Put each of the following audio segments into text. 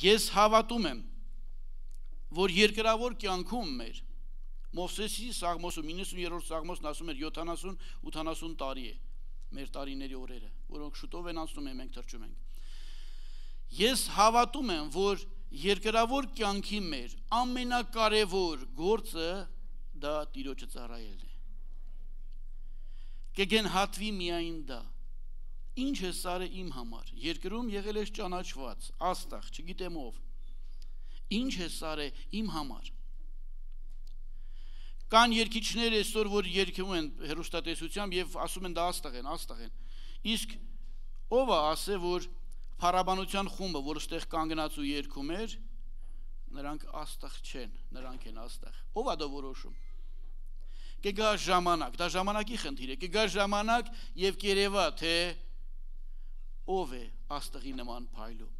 Ես հավատում եմ, որ երկրավոր կյանքում մեր Մովսեսի Սաղմոսում 90-րդ Սաղմոսն ասում էր 70-80 տարի է մեր տարիների օրերը, որոնք շուտով են անցնում են մենք թրջում ենք։ Ես հավատում եմ, որ երկրավոր կյանքի մեր ամենակարևոր գործը դա Տիրոջը ծառայելն է։ Կգեն հատվի միայն դա։ Ինչ է սարը իմ համար։ Երկրում եղել ես ճանաչված, աստղ, չգիտեմ ով։ Ինչ է սարը իմ համար։ Կան երկիչներ այսօր, որ երկում են հերոստատեսությամբ եւ ասում են դա աստղ են, աստղ են։ Իսկ ով է ասե, որ փարաբանության խումբը, որ ստեղ կանգնած ու երկում էր, նրանք աստղ չեն, նրանք են աստղ։ Ով է դա որոշում կգա ժամանակ, դա ժամանակի խնդիր է, կգա ժամանակ եւ կերևա թե ով է աստղի նման փայլում։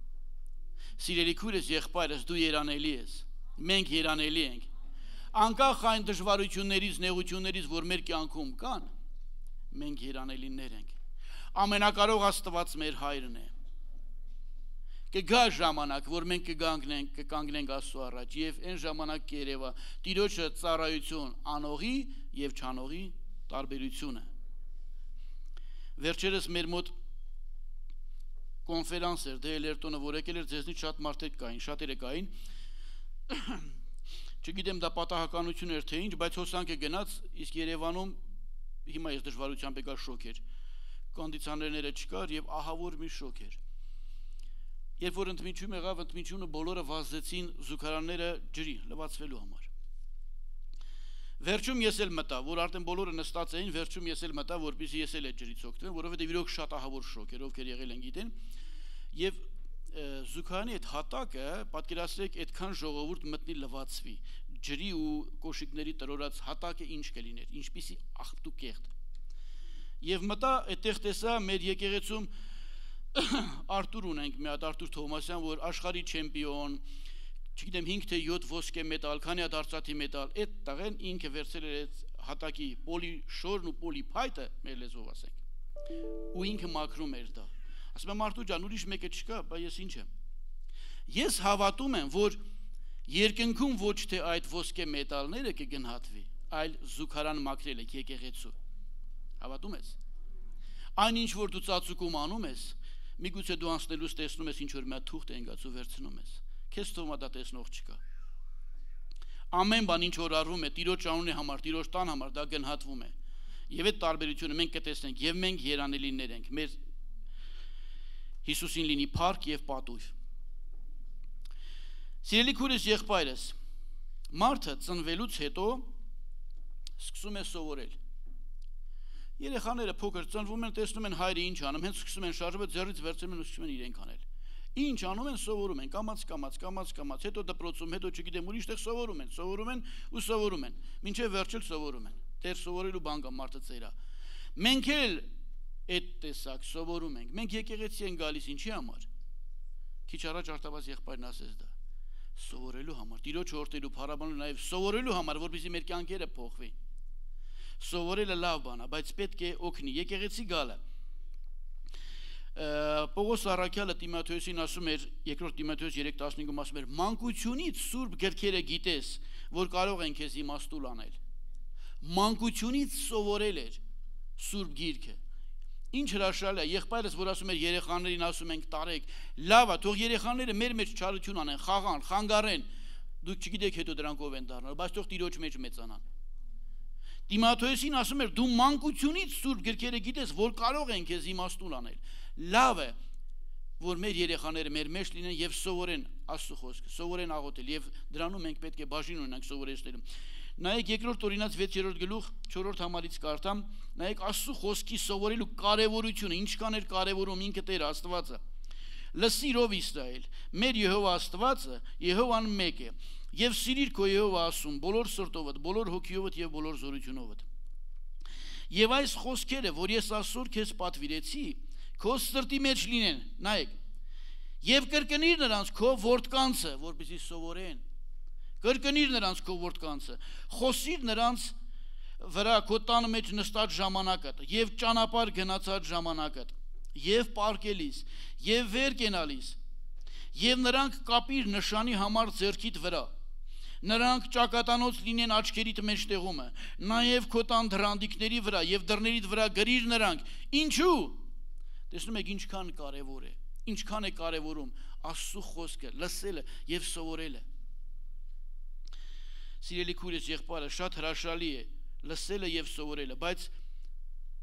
Սիրելի քուրս, եղբայրս, դու երանելի ես։ Մենք երանելի ենք։ Անկախ այն դժվարություններից, նեղություններից, որ մեր կյանքում կան, մենք երանելիներ ենք։ Ամենակարող Աստված մեր հայրն է կգա ժամանակ, որ մենք կգանգնենք, կկանգնենք Աստծո առաջ եւ այն ժամանակ կերևա Տիրոջը ծառայություն անողի եւ չանողի տարբերությունը։ Վերջերս մեր մոտ կոնֆերանս էր, դե Էլերտոնը, որ եկել էր ձեզնից շատ մարդիկ կային, շատերը կային։ Չգիտեմ դա պատահականություն էր թե ինչ, բայց հոսանք է գնաց, իսկ Երևանում հիմա ես դժվարությամբ եկա շոկ էր։ Կոնդիցիոներները չկար եւ ահավոր մի շոկ էր երբ որ ընդմիջում եղավ ընդմիջումը բոլորը վազեցին զուգարանները ջրի լվացվելու համար Վերջում ես էլ մտա, որ արդեն բոլորը նստած էին, վերջում ես էլ մտա, որպեսզի ես էլ այդ ջրից օգտվեմ, որովհետև իրոք շատ ահավոր շոկ էր, ովքեր եղել են գիտեն։ Եւ զուգարանի այդ հատակը, պատկերացրեք, այդքան ժողովուրդ մտնի լվացվի, ջրի ու կոշիկների տրորած հատակը ինչ կլիներ, ինչպիսի աղբտու կեղտ։ Եվ մտա այդտեղ տեսա մեր եկեղեցում Արտուր ունենք մի հատ Արտուր Թովմասյան, որ աշխարհի չեմպիոն, չգիտեմ 5 թե 7 ոսկե մետալ, քանի հատ արծաթի մետալ, այդ տղեն ինքը վերցրել էր այդ հատակի պոլի շորն ու պոլի փայտը մեր լեզվով ասենք։ Ու ինքը մաքրում էր դա։ Ասում եմ Արտուր ջան, ուրիշ մեկը չկա, բա ես ինչ եմ։ Ես հավատում եմ, որ երկնքում ոչ թե այդ ոսկե մետալները կգնահատվի, այլ զուգարան մաքրել եք եկեղեցու։ Հավատում ես։ Այնինչ որ դու ծածուկում անում ես, Միգուցե դու անցնելուց տեսնում ես ինչ որ մի հատ թուղթ է ընկած ու վերցնում ես։ Քեզ թվում է դա տեսնող չկա։ Ամեն բան ինչ որ արվում է Տիրոջ անունի համար, Տիրոջ տան համար դա գնահատվում է։ Եվ այդ տարբերությունը մենք կտեսնենք եւ մենք երանելիներ ենք։ Մեր Հիսուսին լինի փառք եւ պատույր։ Սիրելի քուրս եղբայրս, մարդը ծնվելուց հետո սկսում է սովորել Երեխաները փոքր ծնվում են, տեսնում են հայրը ինչ անում, հենց սկսում են շարժվել, ձեռից վերցնում են ու սկսում են իրենք անել։ Ինչ անում են, սովորում են, կամած կամած, կամած կամած, հետո դպրոցում, հետո չգիտեմ ուրիշտեղ սովորում են, սովորում են ու սովորում են, ինչեւ վերջել սովորում են։ Դեր սովորելու բան կա մարդը ծերա։ Մենք էլ այդ տեսակ սովորում ենք։ Մենք եկեղեցի են գալիս ինչի համար։ Քիչ առաջ արտավազ եղբայրն ասեց դա սովորելու համար, տիրոջ հորտելու, փառաբանելու, նաև սովորելու համար, որպեսզի մեր կյանքերը փոխվի սովորելը լավ բան է, բայց պետք է օգնի։ Եկեղեցի գալը Պողոս Արաքյալը Տիմոթեոսին ասում էր, երկրորդ Տիմոթեոս 3:15-ում ասում էր. «Մանկությունից սուրբ գրքերը գիտես, որ կարող են քեզ իմաստուլ անել»։ Մանկությունից սովորել էր սուրբ գիրքը։ Ինչ հրաշալի է, եղբայրս որ ասում էր երեխաներին ասում ենք տարեք, լավ է, թող երեխաները մեր մեջ չարություն անեն, խաղան, խանգարեն։ Դուք չգիտեք հետո դրանք ով են դառնալ, բայց թող տիրոջ մեջ մեծանան։ Տիմոթեոսին ասում էր դու մանկությունից սուրբ գրքերը գիտես, որ կարող են քեզ իմաստուն անել։ Լավ է, որ մեր երեխաները մեր մեջ լինեն եւ սովորեն Աստծո խոսքը, սովորեն աղոթել եւ դրանում մենք պետք է բաժին ունենանք սովորեցնելու։ Նայեք երկրորդ օրինաց 6-րդ գլուխ 4-րդ համարից կարդամ, նայեք Աստծո խոսքի սովորելու կարևորությունը, ինչքան էր կարևորում ինքը Տեր Աստվածը։ Լսիրով Իսրայել, մեր Եհովա Աստվածը, Եհովան մեկ է եւ սիրիր քո Եհովա ասում բոլոր սրտովդ, բոլոր հոգիովդ եւ բոլոր զորությունովդ։ Եվ այս խոսքերը, որ ես այսօր քեզ պատվիրեցի, քո սրտի մեջ լինեն, նայեք։ Եվ կրկնիր նրանց քո որդկանցը, որպեսզի սովորեն։ Կրկնիր նրանց քո որդկանցը։ Խոսիր նրանց վրա քո տան մեջ նստած ժամանակը եւ ճանապարհ գնացած ժամանակը եւ պարկելիս եւ վեր կենալիս եւ նրանք կապիր նշանի համար ձերքիդ վրա նրանք ճակատանոց լինեն աչքերիդ մեջտեղումը նաև քո տան դրանդիկների վրա եւ դռներիդ վրա գրիր նրանք ինչու տեսնում եք ինչքան կարեւոր է ինչքան է կարևորում Աստծո խոսքը լսելը եւ սովորելը Սիրելի քուրս եղբայրը շատ հրաշալի է լսելը եւ սովորելը բայց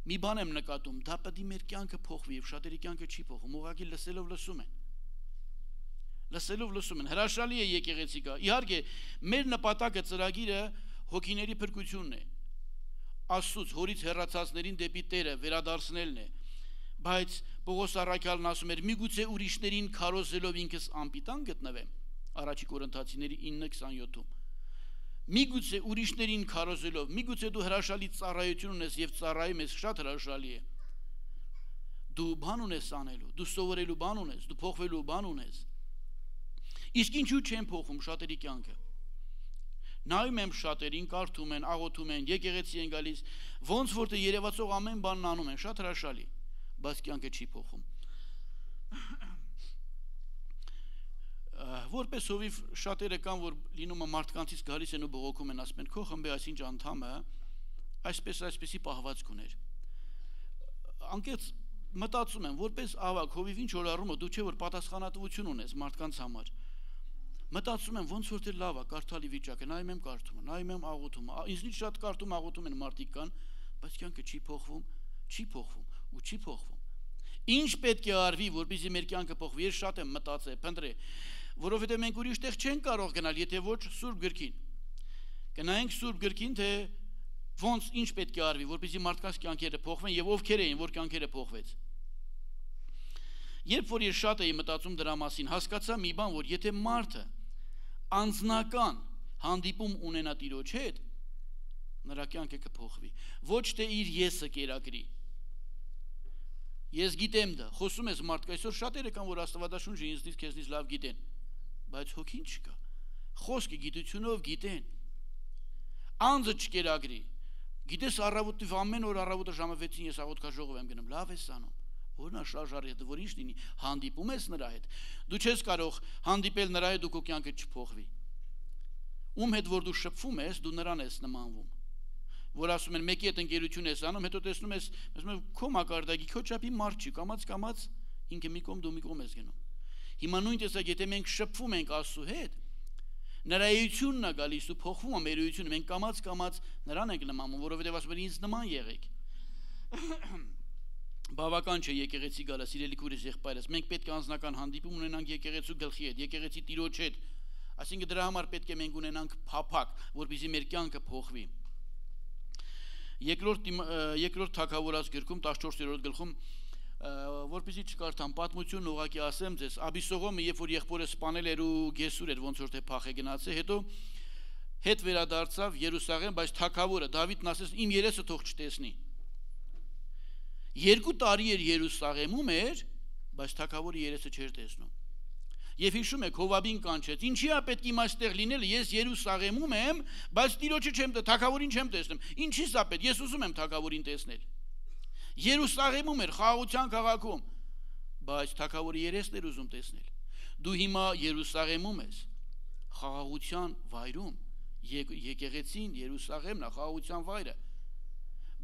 մի բան եմ նկատում դա պետք է մեր կյանքը փոխվի եւ շատերի կյանքը չի փոխում ուղղակի լսելով լսում են լսելով լսում են հրաշալի է եկեղեցի կա իհարկե մեր նպատակը ծրագիրը հոգիների փրկությունն է աստծուց հորից հեռացածներին դեպի Տերը վերադարձնելն է բայց Պողոս Արաքյալն ասում էր միգուցե ուրիշներին քարոզելով ինքս անպիտան գտնվեմ առաջի Կորինթացիների 9:27-ում միգուցե ուրիշներին քարոզելով միգուցե դու հրաշալի ծառայություն ունես եւ ծառայում ես շատ հրաշալի է դու բան ունես անելու դու սովորելու բան ունես դու փոխվելու բան ունես Իսկ ինչու չեն փոխում շատերի կյանքը։ Նայում եմ շատերին, կարդում են, աղոթում են, եկեղեցի են գալիս, ոնց որ թե երևացող ամեն բանն անում են, շատ հրաշալի, բայց կյանքը չի փոխում։ Որպես հովիվ շատերը կան, որ լինում է մարդկանցից գալիս են ու բողոքում են, ասում են, քո խմբի այսինչ անդամը այսպես այսպեսի պահվածք ուներ։ Անկեղծ մտածում եմ, որպես ավակ հովիվ ինչ որ առումը դու չէ որ պատասխանատվություն ունես մարդկանց համար մտածում եմ ոնց որ դե լավ է կարդալի վիճակը նայում եմ կարդում նայում եմ աղոթում ինձնից շատ կարդում աղոթում են մարդիկ կան բայց կյանքը չի փոխվում չի փոխվում ու չի փոխվում ինչ պետք է արվի որպեսզի մեր կյանքը փոխվի ես շատ եմ մտածել փնտրել որովհետև մենք ուրիշ տեղ չենք կարող գնալ եթե ոչ սուրբ գրքին գնայինք սուրբ գրքին թե ոնց ինչ պետք է արվի որպեսզի մարդկանց կյանքերը փոխվեն եւ ովքեր էին որ կյանքերը փոխվեց Երբ որ ես շատ էի մտածում դրա մասին, հասկացա մի բան, որ եթե մարդը անձնական հանդիպում ունենա Տիրոջ հետ, նրա կյանքը կփոխվի։ Ոչ թե իր եսը կերակրի։ Ես գիտեմ դա, խոսում ես մարդկ, այսօր շատերը կան, որ Աստվածաշունչը ինձնից քեզնից լավ գիտեն, բայց հոգին չկա։ Խոսքը գիտությունով գիտեն։ Անձը չկերակրի։ Գիտես առավոտի ամեն օր առավոտը ժամը 6-ին ես աղոթքաժողով եմ գնում, լավ ես անում որնա շարժարի հետ որ ինչ լինի հանդիպում ես նրա հետ դու չես կարող հանդիպել նրա հետ ու քո կյանքը չփոխվի ում հետ որ դու շփվում ես դու նրան ես նմանվում որ ասում են մեկի հետ ընկերություն ես անում հետո տեսնում ես ասում են քո մակարդակի քո չափի մարդ չի կամած կամած ինքը մի կողմ դու մի կողմ ես գնում հիմա նույն տեսակ եթե մենք շփվում ենք Աստծո հետ նրա էությունն է գալիս ու փոխվում է մեր էությունը մենք կամած կամած նրան ենք նմանում որովհետև ասում են ինձ նման եղեք բավական չէ եկեղեցի գալը սիրելի քուրիս եղբայրս մենք պետք է անձնական հանդիպում ունենանք եկեղեցու գլխի հետ եկեղեցի տիրոջ հետ այսինքն դրա համար պետք է մենք ունենանք փափակ որպեսզի մեր կյանքը փոխվի Երկրորդ երկրորդ թակավորած գրքում 14-րդ գլխում որպեսի չկարդամ պատմությունն ուղակի ասեմ ձեզ Աբիսողոմը երբ որ եղբորը սپانել էր ու Գեսուր էր ոնց որ թե փախե գնացել հետո հետ վերադարձավ Երուսաղեմ բայց թակավորը Դավիթն ասեց իմ երեսը թող չտեսնի երկու տարի էր Երուսաղեմում էր բայց թակավորը երեսը չէր տեսնում Եվ հիշում եք Հովաբին կանչեց. Ինչի է պետք իմ այստեղ լինել, ես Երուսաղեմում եմ, բայց Տիրոջը չեմ տեղ, թակավորին չեմ տեսնում։ Ինչի՞ս է պետք, ես ուզում եմ թակավորին տեսնել։ Երուսաղեմում էր, խաղաղության քաղաքում, բայց թակավորի երեսն էր ուզում տեսնել։ Դու հիմա Երուսաղեմում ես, խաղաղության վայրում, եկեղեցին Երուսաղեմն է խաղաղության վայրը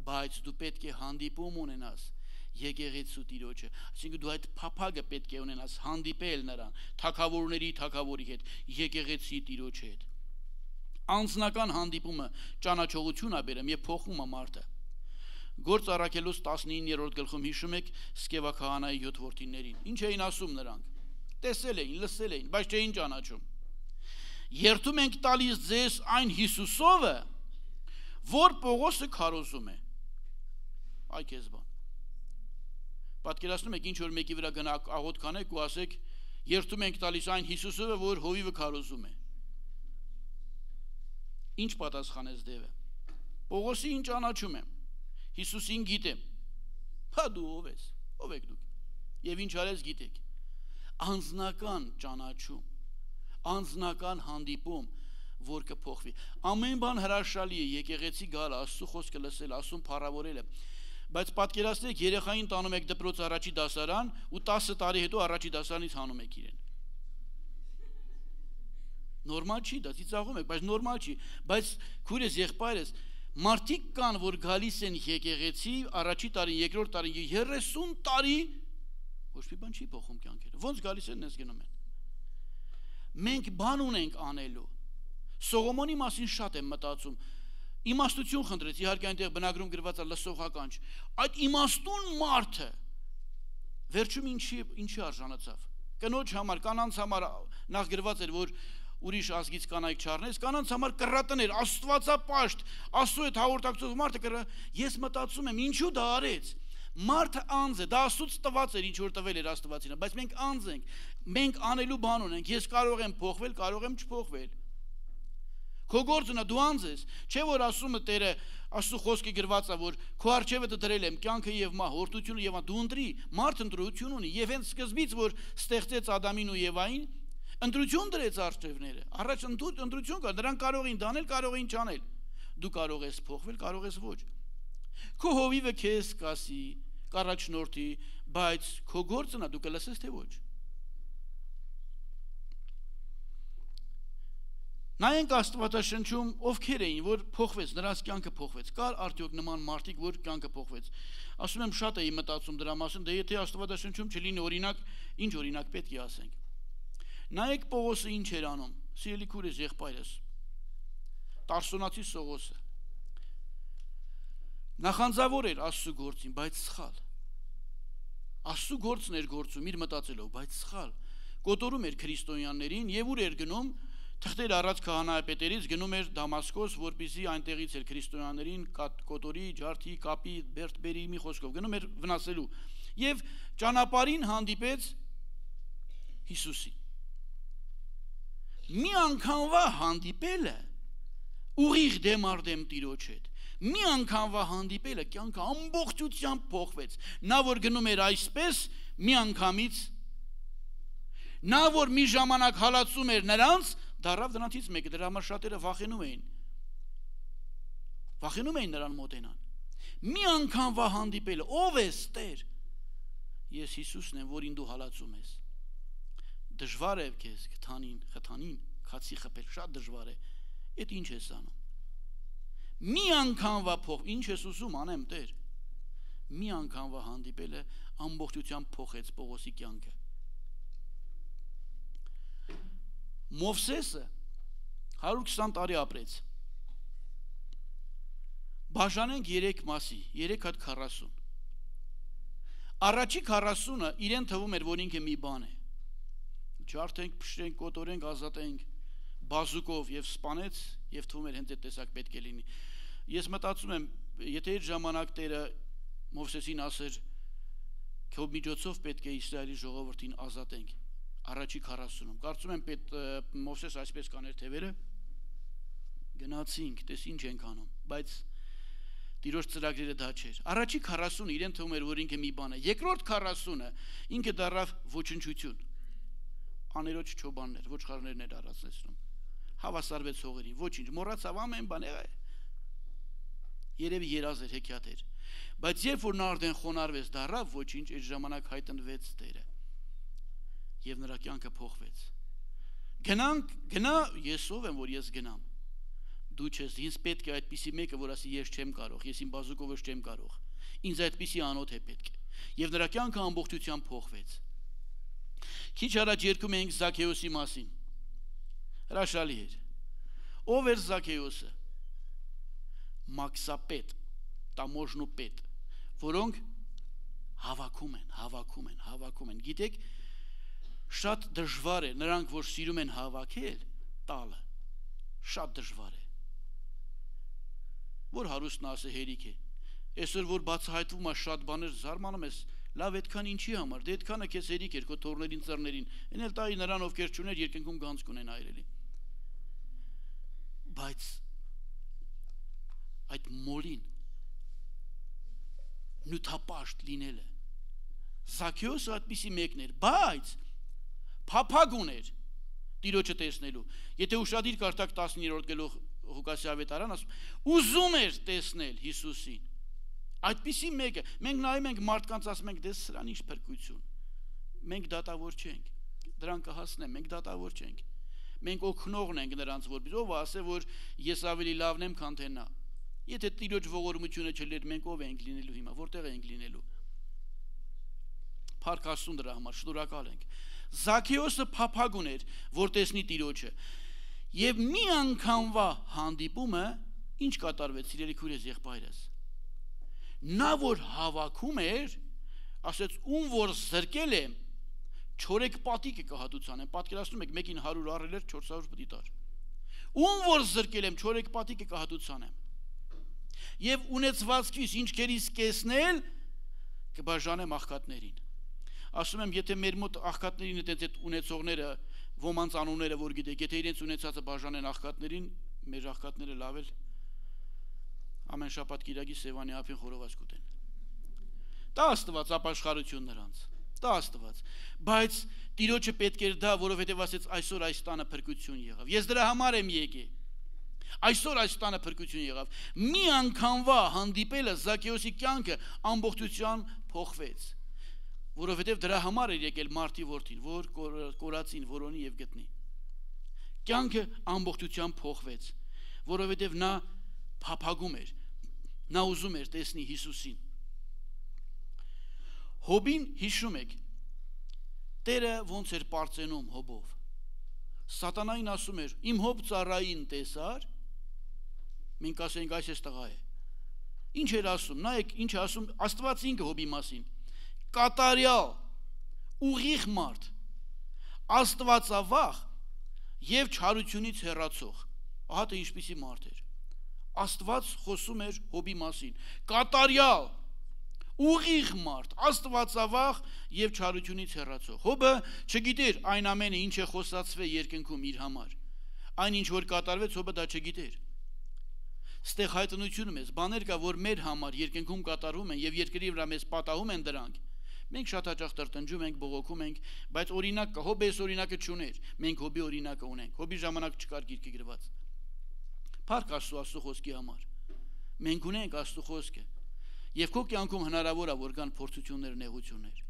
բայց դու պետք է հանդիպում ունենաս եկեղեցու տիրոջը այսինքն դու այդ փափագը պետք է ունենաս հանդիպել նրան թակավորների թակավորի հետ եկեղեցի տիրոջ հետ անձնական հանդիպումը ճանաչողություն է բերում եւ փոխում է մարդը Գործ առաքելուց 19-րդ գլխում հիշում եք Սկևա քահանայի 7 որդիներին ինչ էին ասում նրանք տեսել էին լսել էին բայց չէին ճանաչում Երթում ենք տալիս ձեզ այն Հիսուսովը որ Պողոսը քարոզում է այ քեզ բան Պատկերացնում եք ինչ որ մեկի վրա գնա աղոտ կանեք ու ասեք երթում ենք տալիս այն Հիսուսը, որ հովիվը քարոզում է։ Ինչ պատասխանեց Դևը։ Պողոսին ճանաչում եմ։ Հիսուսին գիտեմ։ Հա դու ով ես։ Ով եք դուք։ Եվ ինչ արես գիտեք։ Անձնական ճանաչում, անձնական հանդիպում, որ կփոխվի։ Ամեն բան հրաշալի է, եկեղեցի գալ, Աստծո խոսքը լսել, Աստծուն փառավորելը բայց պատկերացրեք երեխային տանում եք դպրոց առաջի դասարան ու 10 տարի հետո առաջի դասարանից հանում եք իրեն Նորմալ չի, դա ծիծաղում եք, բայց նորմալ չի։ Բայց քուրես եղբայրս մարդիկ կան, որ գալիս են եկեղեցի առաջի տարին, երկրորդ տարին, 30 տարի ոչ մի բան չի փոխում կյանքերը։ Ոնց գալիս են, նես գնում են։ Մենք բան ունենք անելու։ Սողոմոնի մասին շատ եմ մտածում իմաստություն խնդրեց, իհարկե այնտեղ բնագրում գրված է լսողական չ։ Այդ իմաստուն մարդը վերջում ինչի ինչի արժանացավ։ Կնոջ համար, կանանց համար նախ գրված էր, որ ուրիշ ազգից կանայք չառնես, կանանց համար կռատներ, աստվածապաշտ, աստծո հետ հաղորդակցող մարդը կռա, ես մտածում եմ, ինչու դա արեց։ Մարդը անձ է, դա աստծուց տված էր, ինչ որ տվել էր աստվածինը, բայց մենք անձ ենք։ Մենք անելու բան ունենք։ Ես կարող եմ փոխվել, կարող եմ չփոխվել։ Քո գործը դու անձ ես, չէ որ ասում է Տերը, Աստծո խոսքի գրված է, որ քո արժևը դրել եմ կյանքը եւ մահ, հորտությունը եւ դու ընտրի, մարդ ընտրություն ունի եւ հենց սկզբից որ ստեղծեց Ադամին ու Եվային, ընտրություն դրեց արժևները։ Առաջ ընտրություն կա, նրանք կարող էին դանել, կարող էին չանել։ Դու կարող ես փոխվել, կարող ես ոչ։ Քո հովիվը քեզ կասի, կառաջնորդի, բայց քո գործն է դու կլսես թե ոչ։ Նայենք Աստվածաշնչում ովքեր էին, որ փոխվեց, նրանց կյանքը փոխվեց։ Կար արդյոք նման մարդիկ, որ կյանքը փոխվեց։ Ասում եմ շատ էի մտածում դրա մասին, դե եթե Աստվածաշնչում չլինի օրինակ, ինչ օրինակ պետք է ասենք։ Նայեք Պողոսը ինչ էր անում։ Սիրելի քուրս եղբայրս։ Տարսոնացի Սողոսը։ Նախանձավոր էր Աստծո գործին, բայց սխալ։ Աստծո գործն էր գործում իր մտածելով, բայց սխալ։ Կոտորում էր քրիստոնյաներին եւ ուր էր գնում թղթեր առած քահանայապետերից գնում էր Դամասկոս, որպիսի այնտեղից էր քրիստոնյաներին կոտորի, ջարդի, կապի, բերտ բերի մի խոսքով գնում էր վնասելու։ Եվ ճանապարհին հանդիպեց Հիսուսին մի անգամվա հանդիպելը ուղիղ դեմ արդեմ տիրոջ հետ մի անգամվա հանդիպելը կյանքը ամբողջությամբ փոխվեց նա որ գնում էր այսպես մի անգամից նա որ մի ժամանակ հալածում էր նրանց դարավ դրանից մեկը դրա համար շատերը վախենում էին վախենում էին նրան մոտենան մի անգամվա հանդիպելը ով ես Տեր ես Հիսուսն եմ որին դու հալածում ես դժվար է քեզ խթանին, խթանին, քացի խփել շատ դժվար է։ Այդ ինչ ես անում։ Մի անգամվա փող, ինչ ես ուզում անեմ, Տեր։ Մի անգամվա հանդիպելը ամբողջությամբ փոխեց Պողոսի կյանքը։ Մովսեսը 120 տարի ապրեց։ Բաժանենք 3 մասի, 3 հատ 40։ Առաջի 40-ը իրեն թվում էր, որ ինքը մի բան է ջարդենք, փշրենք, կոտորենք, ազատենք բազուկով եւ սպանեց եւ թվում էր հենց այդ տեսակ պետք է լինի։ Ես մտածում եմ, եթե այդ ժամանակ Տերը Մովսեսին ասեր, քո միջոցով պետք է Իսրայելի ժողովրդին ազատենք առաջի 40-ում։ Կարծում եմ պետ Մովսես այսպես կաներ թևերը. Գնացինք, տես ինչ ենք անում, բայց Տիրոջ ծրագրերը դա չէր։ Առաջի 40-ը իրեն թվում էր, որ ինքը մի բան է։ Երկրորդ 40-ը ինքը դարավ ոչնչություն աներոջ ճոբաններ, ոչխարներն էր առածեցնում։ Հավասարվեց հողերին, ոչինչ, մոռացավ ամեն բան եղա։ Երևի երազ էր, հեքիաթ էր։ Բայց երբ որ նա արդեն խոնարհվեց, դարավ ոչինչ, այդ ժամանակ հայտնվեց Տերը։ Եվ նրա կյանքը փոխվեց։ Գնանք, գնա, ես ով եմ, որ ես գնամ։ Դու չես, ինձ պետք է այդպիսի մեկը, որ ասի ես չեմ կարող, ես իմ բազուկով չեմ կարող։ Ինձ այդպիսի անոթ է պետք։ Եվ նրա կյանքը ամբողջությամբ փոխվեց Քիչ առաջ երկում էինք Զաքեոսի մասին։ Հրաշալի էր։ Ով էր Զաքեոսը։ Մաքսապետ, տամոժնուպետ, որոնք հավաքում են, հավաքում են, հավաքում են։ Գիտեք, շատ դժվար է նրանք, որ սիրում են հավաքել, տալը։ Շատ դժվար է։ Որ հարուստն ասե հերիք է։ Այսօր որ բացահայտվում է շատ բաներ, զարմանում ես, լավ այդքան ինչի համար դե այդքանը քեզ հերիք էր քո թորներին ծռներին այն էլ տայի նրան ովքեր ճուներ երկնքում գանց կունեն այրելի բայց այդ մորին նյութապաշտ լինելը Զաքեոսը այդպիսի մեկն էր բայց փափագ ուներ տիրոջը տեսնելու եթե ուշադիր կարդակ 19-րդ գլուխ Ղուկասի ավետարան ասում ուզում էր տեսնել Հիսուսին Այդպիսի մեկը, մենք նայում ենք մարդկանց ասում ենք, դե սրան ինչ փրկություն։ Մենք դատավոր չենք։ Դրան կհասնեմ, մենք դատավոր չենք։ Մենք օգնողն ենք նրանց որպես ով ասե որ ես ավելի լավն եմ, քան թե նա։ Եթե Տիրոջ ողորմությունը չլեր, մենք ով ենք լինելու հիմա, որտեղ ենք լինելու։ Փառք Աստծուն դրա համար, շնորհակալ ենք։ Զաքեոսը փափագուն էր, որ տեսնի Տիրոջը։ Եվ մի անգամվա հանդիպումը ինչ կատարվեց, սիրելի քուրես եղբայրս։ Նա որ հավաքում էր, ասեց ում որ զրկել եմ, չորեք պատիկ է կհատուցան են, պատկերացնում եք մեկին 100 առել էր 400 պիտի տար։ Ում որ զրկել եմ, չորեք պատիկ է կհատուցան եմ։ Եվ ունեցվածքիս ինչքերից կեսնել կբաժանեմ աղքատներին։ Ասում եմ, եթե մեր մոտ աղքատներին այդպես այդ ունեցողները ոմանց անունները որ գիտեք, եթե իրենց ունեցածը բաժանեն աղքատներին, մեր աղքատները լավ էլ ամեն շաբաթ Կիրակի Սևանի ափին խորոված կուտեն։ Դա աստված ապաշխարություն նրանց տա Աստված։ Բայց Տիրոջը պետք էր դա, որովհետև ասեց այսօր այս տանը փրկություն եղավ։ Ես դրա համար եմ եկել։ Այսօր այս տանը փրկություն եղավ։ Մի անգամվա հանդիպելը Զաքեոսի կյանքը ամբողջության փոխվեց որովհետև դրա համար էր եկել Մարտի որդին, որ կորածին որոնի եւ գտնի։ Կյանքը ամբողջությամբ փոխվեց, որովհետև նա փափագում էր։ Նա ուզում էր տեսնի Հիսուսին։ Հոբին հիշում եք։ Տերը ոնց էր པարծենում հոբով։ Սատանային ասում էր. «Իմ հոբ ծառային տեսար»։ Մենք ասենք այս էս տղա է։ Ինչ էր ասում։ Նայեք, ինչ ասում Աստված ինքը հոբի մասին։ Կատարյալ, ուղիղ մարդ, Աստվածավախ եւ չարությունից հեռացող։ Ահա թե ինչպիսի մարդ էր։ Աստված խոսում էր հոբի մասին։ Կատարյալ, ուղիղ մարդ, աստվածավախ եւ չարությունից հեռացող։ Հոբը չգիտեր այն ամենը, ինչ է խոսածվել երկնքում իր համար։ Այն ինչ որ կատարվեց, հոբը դա չգիտեր։ Ստեղ հայտնությունը մեզ, բաներ կա, որ մեր համար երկնքում կատարվում են եւ երկրի վրա մեզ պատահում են դրանք։ Մենք շատ հաճախ տրտնջում ենք, բողոքում ենք, բայց օրինակ կա, հոբը այս օրինակը չուներ։ Մենք հոբի օրինակը ունենք։ Հոբի ժամանակ չկար գիրքի գրված։ Փառք Աստծո Աստծո խոսքի համար։ Մենք ունենք Աստծո խոսքը Եվ քո կյանքում հնարավոր է որ կան փորձություններ, նեղություններ։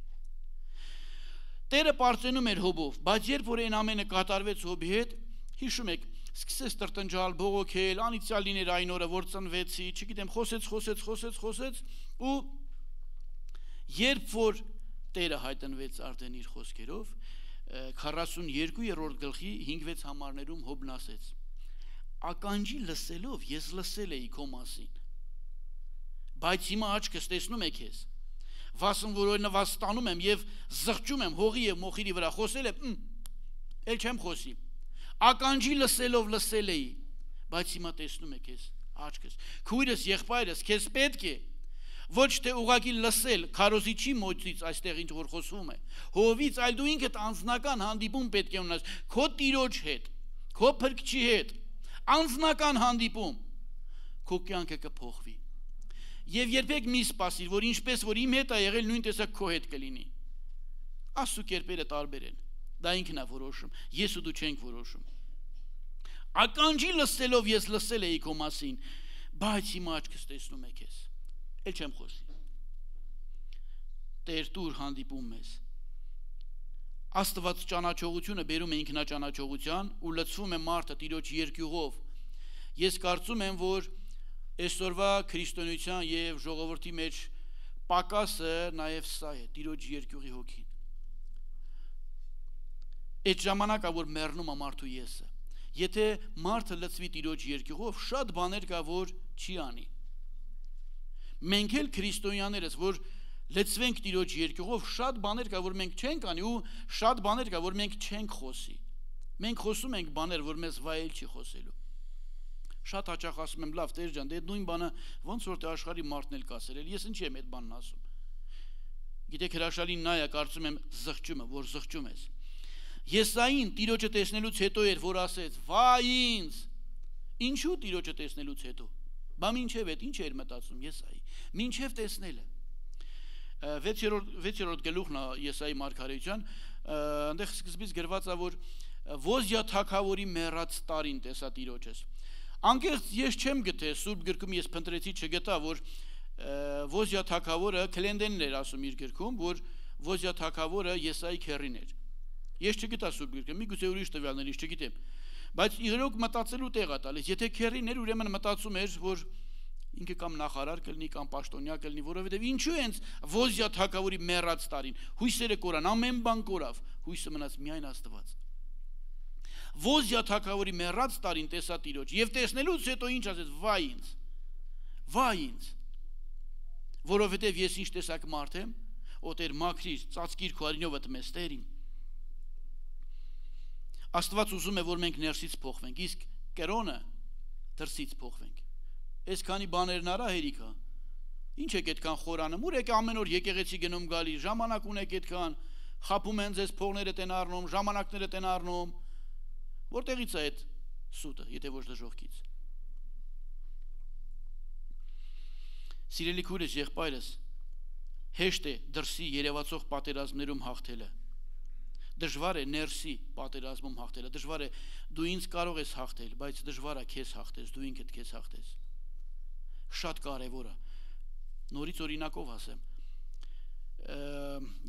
Տերը པարծենում էր հոբով, բայց երբ որ այն ամենը կատարվեց հոբի հետ, հիշում եք, սկսեց տրտնջալ, բողոքել, անիցիալ լիներ այն օրը, որ ծնվեցի, չգիտեմ, խոսեց, խոսեց, խոսեց, խոսեց ու երբ որ Տերը հայտնվեց արդեն իր խոսքերով 42-րդ գլխի 5-6 համարներում հոբն ասեց. Ականջի լսելով ես լսել էի քո մասին բայց հիմա աչքս տեսնում եք ես վասն որ օրինը վաստանում եմ եւ զղջում եմ հողի եւ մոխիրի վրա խոսել եմ ել չեմ խոսի ականջի լսելով լսել էի բայց հիմա տեսնում եք ես աչքս քույրս եղբայրս քեզ պետք է ոչ թե ուղակի լսել քարոզիչի մոծից այստեղ ինչ որ խոսում է հովից այլ դու ինքդ անznական հանդիպում պետք է ունես քո տիրոջ հետ քո փրկչի հետ անznական հանդիպում քո կյանքը կփոխվի եւ երբեք մի սпасիր որ ինչպես որ իմ հետ է եղել նույն տեսակ քո հետ կլինի աստու կերպերը տարբեր են դա ինքն է որոշում ես ու դու չենք որոշում ականջի լսելով ես լսել էի քո մասին բայց հիմա աչքս տեսնում եք ես Էլ չեմ խոսի։ Տեր դուր հանդիպում ես։ Աստված ճանաչողությունը բերում է ինքնաճանաչողության ու լցվում է մարդը տիրոջ երկյուղով։ Ես կարծում եմ, որ այսօրվա քրիստոնեության եւ ժողովրդի մեջ պակասը նաեւ սա է տիրոջ երկյուղի հոգին այդ ժամանակա որ մեռնում է մարդու եսը եթե մարդը լծվի տիրոջ երկյուղով շատ բաներ կա որ չի անի մենք էլ քրիստոնյաներս որ լծվենք տիրոջ երկյուղով շատ բաներ կա որ մենք չենք անի ու շատ բաներ կա որ մենք չենք խոսի մենք խոսում ենք բաներ որ մեզ վայել չի խոսելու շատ հաճախ ասում եմ լավ Տեր ջան, դե նույն բանը ոնց որ թե աշխարհի մարդն էլ կասել, ես ինչի եմ այդ բանն ասում։ Գիտեք հրաշալին նա է, կարծում եմ զղջումը, որ զղջում ես։ Եսային Տիրոջը տեսնելուց հետո էր, որ ասեց. «Վայ ինձ»։ Ինչու Տիրոջը տեսնելուց հետո։ Բա ինչև այդ ինչ էր մտածում Եսայի։ Ինչև տեսնելը։ 6-րդ 6-րդ գլուխն է Եսայի մարգարեության, այնտեղ սկզբից գրված է, որ Ոզյա թակավորի մեռած տարին տեսա Տիրոջս Անկեղծ ես չեմ գտե Սուրբ գրքում ես փնտրեցի չգտա որ Ոզյա թակավորը Քլենդենն էր ասում իր գրքում որ Ոզյա թակավորը Եսայի քերին էր Ես չգիտա Սուրբ Գրքը, միգուցե ուրիշ տվյալներ, ես չգիտեմ։ Բայց իրոք մտածելու տեղ է տալիս։ Եթե քերիներ ուրեմն մտածում էր, որ ինքը կամ նախարար կլինի կամ պաշտոնյա կլինի, որովհետև ինչու հենց Ոզիա թակավորի մեռած տարին հույսերը կորան, ամեն բան կորավ, հույսը մնաց միայն Աստված։ Ոզիա թակավորի մեռած տարին տեսա Տիրոջ եւ տեսնելուց հետո ինչ ասեց՝ վայ ինձ։ Վայ ինձ։ Որովհետև ես ինչ տեսակ մարդ եմ, օտեր մաքրիր, ծածկիր քո արինովը տմես Տերին։ Աստված ուզում է, որ մենք ներսից փոխվենք, իսկ կերոնը դրսից փոխվենք։ Այսքանի բաներն արա հերիքա։ Ինչ եք այդքան խորանում, ուր եք ամեն օր եկեղեցի գնում գալի, ժամանակ ունեք այդքան, խապում են ձեզ փողները տեն առնում, ժամանակները տեն առնում։ Որտեղից է այդ սուտը, եթե ոչ դժողքից։ Սիրելի քուրս, եղբայրս, հեշտ է դրսի երևացող պատերազմներում հաղթելը դժվար է ներսի պատերազմում հաղթելը դժվար է դու ինձ կարող ես հաղթել բայց դժվար է քեզ հաղթես դու ինքդ քեզ հաղթես շատ կարևոր է նորից օրինակով ասեմ.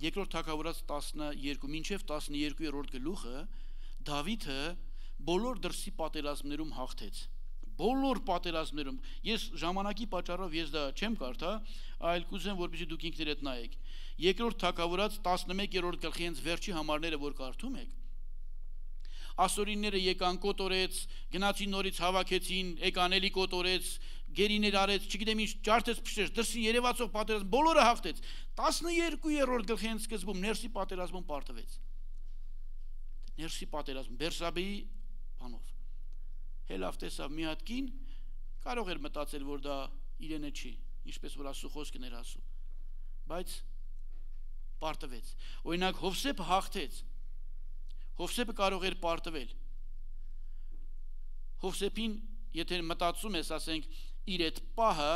Երկրորդ թագավորած 12 մինչև 12-րդ գլուխը Դավիթը բոլոր դրսի պատերազմներում հաղթեց բոլոր պատերազմներում ես ժամանակի պատճառով ես դա չեմ կարդա, այլ կուզեմ որպեսզի դուք ինքներդ նայեք։ Երկրորդ թակավորած 11-րդ գլխի հենց վերջի համարները որ կարդում եք, ասորինները եկան կոտորեց, գնացին նորից հավաքեցին, եկան էլի կոտորեց, գերիներ արեց, չգիտեմ ինչ, ջարդեց փշեց, դրսի երևացող պատերազմ բոլորը հաղթեց։ 12-րդ գլխի հենց սկզբում ներսի պատերազմում պարտվեց։ Ներսի պատերազմ Բերսաբեի բանով հելավ տեսավ մի հատ կին, կարող էր մտածել, որ դա իրենը չի, ինչպես որ ասու խոսքն էր ասում։ Բայց պարտվեց։ Օրինակ Հովսեփը հաղթեց։ Հովսեփը կարող էր պարտվել։ Հովսեփին, եթե մտածում ես, ասենք, իր այդ պահը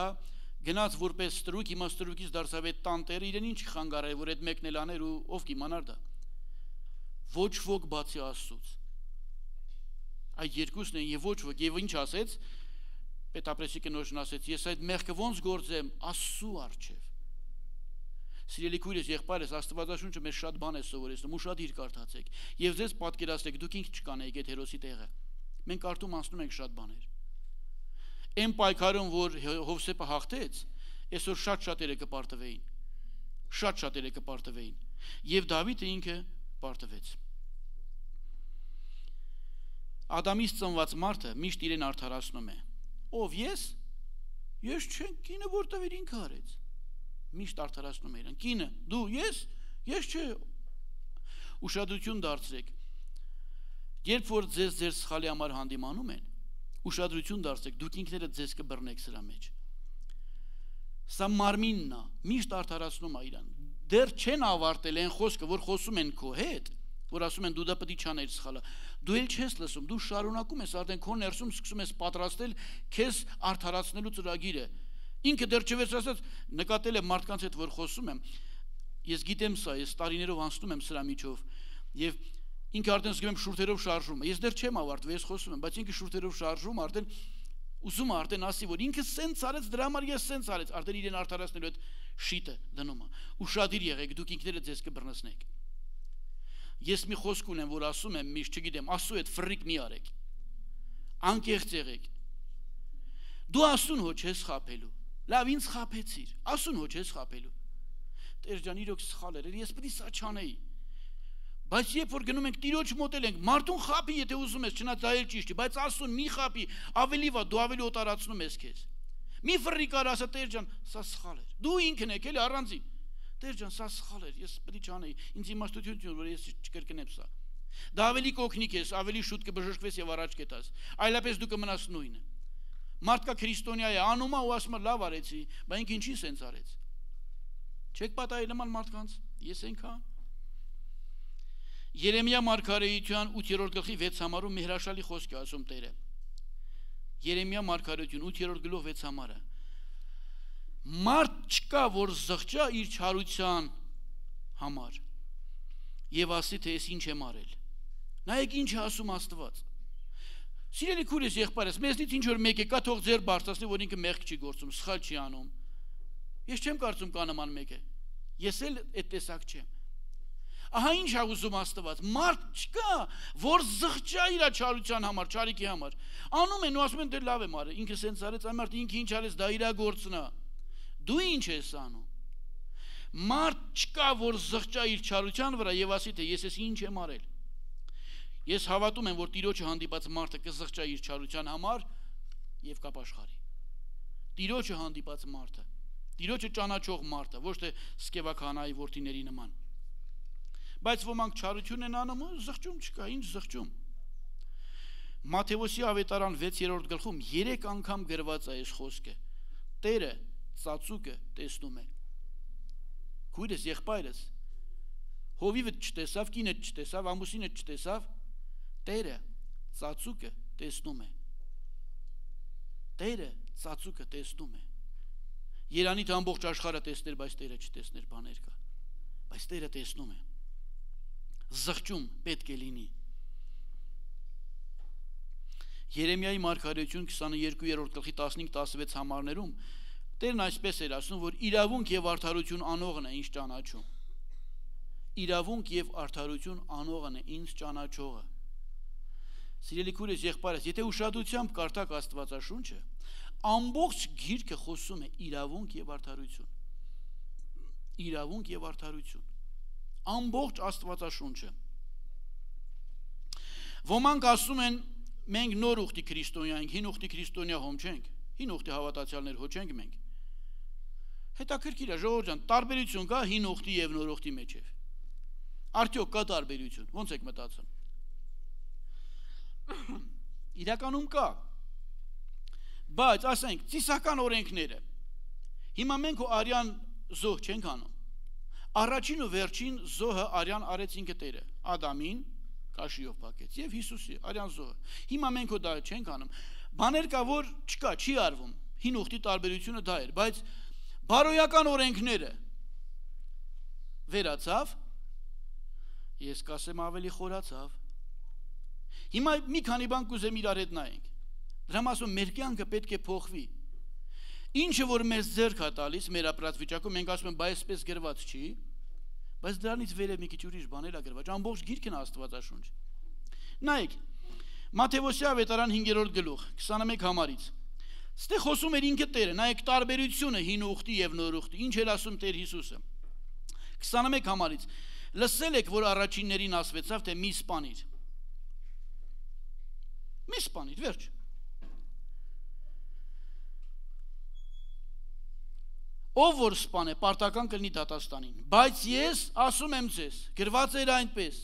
գնաց որպես ստրուկ, հիմա ստրուկից դարձավ այդ տանտերը, իրեն ինչ խանգարել, որ այդ մեկն էլ աներ ու ով կիմանար դա։ Ոչ ոք բացի Աստծուց այդ երկուսն են եւ ոչ ոք եւ ինչ ասեց պետապրեսի կնոջն ասեց ես այդ մեղքը ոնց գործեմ աստծու արչեվ Սիրելի քույրես, եղբայրս, Աստվածաշունչը մեզ շատ բան է սովորեցնում, ու շատ իր կարդացեք։ Եվ ձեզ պատկերացրեք, դուք ինք չկանեիք այդ հերոսի տեղը։ Մենք արդում անցնում ենք շատ բաներ։ Այն պայքարում, որ Հովսեփը հաղթեց, այսօր շատ շատերը կպարտվեին։ Շատ շատերը կպարտվեին։ Եվ Դավիթը ինքը պարտվեց։ Ադամից ծնված մարդը միշտ իրեն արդարացնում է։ Ով ես։ Ես չեմ կինը որտեղ իր ինքը արեց։ Միշտ արդարացնում է իրեն։ Կինը, դու, ես, ես չէ։ Ուշադրություն դարձրեք։ Երբ որ ձեզ ձեր սխալի համար հանդիմանում են, ուշադրություն դարձրեք, դուք ինքներդ ձեզ կբռնեք սրա մեջ։ Սա մարմինն է, միշտ արդարացնում է իրան։ Դեռ չեն ավարտել այն խոսքը, որ խոսում են քո հետ, որ ասում են դու դա պետք է չաներ սխալը։ Դու էլ չես լսում, դու շարունակում ես արդեն քո ներսում սկսում ես պատրաստել քեզ արդարացնելու ծրագիրը։ Ինքը դեռ չվերցրած նկատել է մարդկանց հետ որ խոսում եմ։ Ես գիտեմ սա, ես տարիներով անցնում եմ սրա միջով եւ ինքը արդեն զգում եմ շուրթերով շարժում։ Ես դեռ չեմ ավարտվել, ես խոսում եմ, բայց ինքը շուրթերով շարժում արդեն ուզում է արդեն ասի, որ ինքը սենց արեց, դրա համար ես սենց արեց, արդեն իրեն արդարացնելու այդ շիտը դնում է։ Ուշադիր եղեք, դուք ինքներդ ձեզ կբռնցնեք։ Ես մի խոսք ունեմ, որ ասում եմ, միշտ չգիտեմ, ասու այդ ֆրիկ մի արեք։ Անկեղծ եղեք։ Դու ասուն հո չես խապելու։ Լավ, ինձ խապեցիր։ Ասուն հո չես խապելու։ Տեր ջան, իրոք սխալ էր, ես պետք է սա չանեի։ Բայց երբ որ գնում ենք տիրոջ մոտել ենք, մարդուն խապի, եթե ուզում ես, չնայած դա էլ ճիշտ է, բայց ասուն մի խապի, ավելի վա, դու ավելի օտարացնում ես քեզ։ Մի ֆրիկար ասա Տեր ջան, սա սխալ էր։ Դու ինքն եք էլի առանձին։ Տեր ջան, սա սխալ էր, ես պետք չանեի։ Ինձ իմաստություն որ ես չկրկնեմ սա։ Դա ավելի կօգնի քեզ, ավելի շուտ կբժշկվես եւ առաջ կետաս։ Այլապես դու կմնաս նույնը։ Մարդկա քրիստոնյա է, անում է ու ասում է լավ արեցի, բայց ինքը ինչի սենց արեց։ Չեք պատահի նման մարդկանց։ Ես ենքան։ Երեմիա մարգարեության 8-րդ գլխի 6 համարում մի հրաշալի խոսք է ասում Տերը։ Երեմիա մարգարեություն 8-րդ գլուխ 6 համարը մարդ չկա, որ զղջա իր չարության համար եւ ասի թե ես ինչ եմ արել։ Նայեք ինչ ասում Աստված։ Սիրելի քուրես եղբայրս, մեզնից ինչ որ մեկ է կա, թող ձեր բարձրացնի, որ ինքը մեղք չի գործում, սխալ չի անում։ Ես չեմ կարծում կա նման մեկը։ Ես էլ այդ տեսակ չեմ։ Ահա ինչ ա ուզում Աստված։ Մարդ չկա, որ զղջա իր չարության համար, չարիքի համար։ Անում են ու ասում են դե լավ եմ արել, ինքը սենց արեց, այն մարդը ինքը ինչ արեց, դա իր գործն է։ Դու ինչ ես անում։ Մարդ չկա, որ զղճա իր չարության վրա եւ ասի թե ես ես ինչ եմ արել։ Ես հավատում եմ, որ Տիրոջը հանդիպած մարդը կզղճա իր չարության համար եւ կապաշխարի։ Տիրոջը հանդիպած մարդը, Տիրոջը ճանաչող մարդը, ոչ թե սկեվականայի wortiների նման։ Բայց ոմանք չարություն են անում, զղճում չկա, ինչ զղճում։ Մատթեոսի ավետարան 6-րդ գլխում 3 անգամ գրված է այս խոսքը։ Տերը ծածուկը տեսնում է։ Քույրս, եղբայրս հովիվը չտեսավ, կինը չտեսավ, ամուսինը չտեսավ, Տերը ծածուկը տեսնում է։ Տերը ծածուկը տեսնում է։ Երանի թե ամբողջ աշխարհը տեսներ, բայց Տերը չտեսներ, բաներ կա։ Բայց Տերը տեսնում է։ Զղջում պետք է լինի։ Երեմիայի մարգարեություն 22-րդ գլխի 15-16 համարներում Տերն այսպես էր ասում, որ իրավունք եւ արդարություն անողն է ինձ ճանաչում։ Իրավունք եւ արդարություն անողն է ինձ ճանաչողը։ Սիրելի քուրես եղբայրս, եթե ուշադրությամբ կարդակ Աստվածաշունչը, ամբողջ գիրքը խոսում է իրավունք եւ արդարություն։ Իրավունք եւ արդարություն։ Ամբողջ Աստվածաշունչը։ Ոմանք ասում են մենք նոր ուխտի քրիստոնյա ենք, հին ուխտի քրիստոնյա հոմ չենք։ Հին ուխտի հավատացյալներ հո չենք մենք։ Հետաքրքիր է ժողովուրդ ջան, տարբերություն կա հին ուխտի եւ նոր ուխտի մեջև։ Արդյոք կա տարբերություն։ Ոնց եք մտածում։ Իրականում կա։ Բայց ասենք, ծիսական օրենքները։ Հիմա մենք ու արյան զոհ չենք անում։ Առաջին ու վերջին զոհը արյան արեց ինքը Տերը, Ադամին կաշիով փակեց եւ Հիսուսի արյան զոհը։ Հիմա մենք ու դա չենք անում։ Բաներ կա, որ չկա, չի արվում։ Հին ուխտի տարբերությունը դա էր, բայց բարոյական օրենքները վերացավ, ես կասեմ ավելի խորացավ։ Հիմա մի քանի բան կուզեմ իրար հետ նայենք։ Դրամ ասում մեր կյանքը պետք է փոխվի։ Ինչը որ մեզ ձեռք է տալիս մեր ապրած վիճակում, մենք ասում ենք, բայց այսպես գրված չի, բայց դրանից վերև մի քիչ ուրիշ բաներ է գրված։ Ամբողջ գիրքն Աստվածաշունչ։ Նայեք, Մատթեոսի ավետարան 5-րդ գլուխ 21 համարից Ստե խոսում էր ինքը Տերը, նայեք տարբերությունը հին ուխտի եւ նոր ուխտի։ Ինչ էր ասում Տեր Հիսուսը։ 21 համարից։ Լսել եք, որ առաջիններին ասվեցավ, թե մի սպանիր։ Մի սպանիր, վերջ։ Ով որ սպանե, պարտական կլինի դատաստանին։ Բայց ես ասում եմ ձեզ, գրված էր այնպես,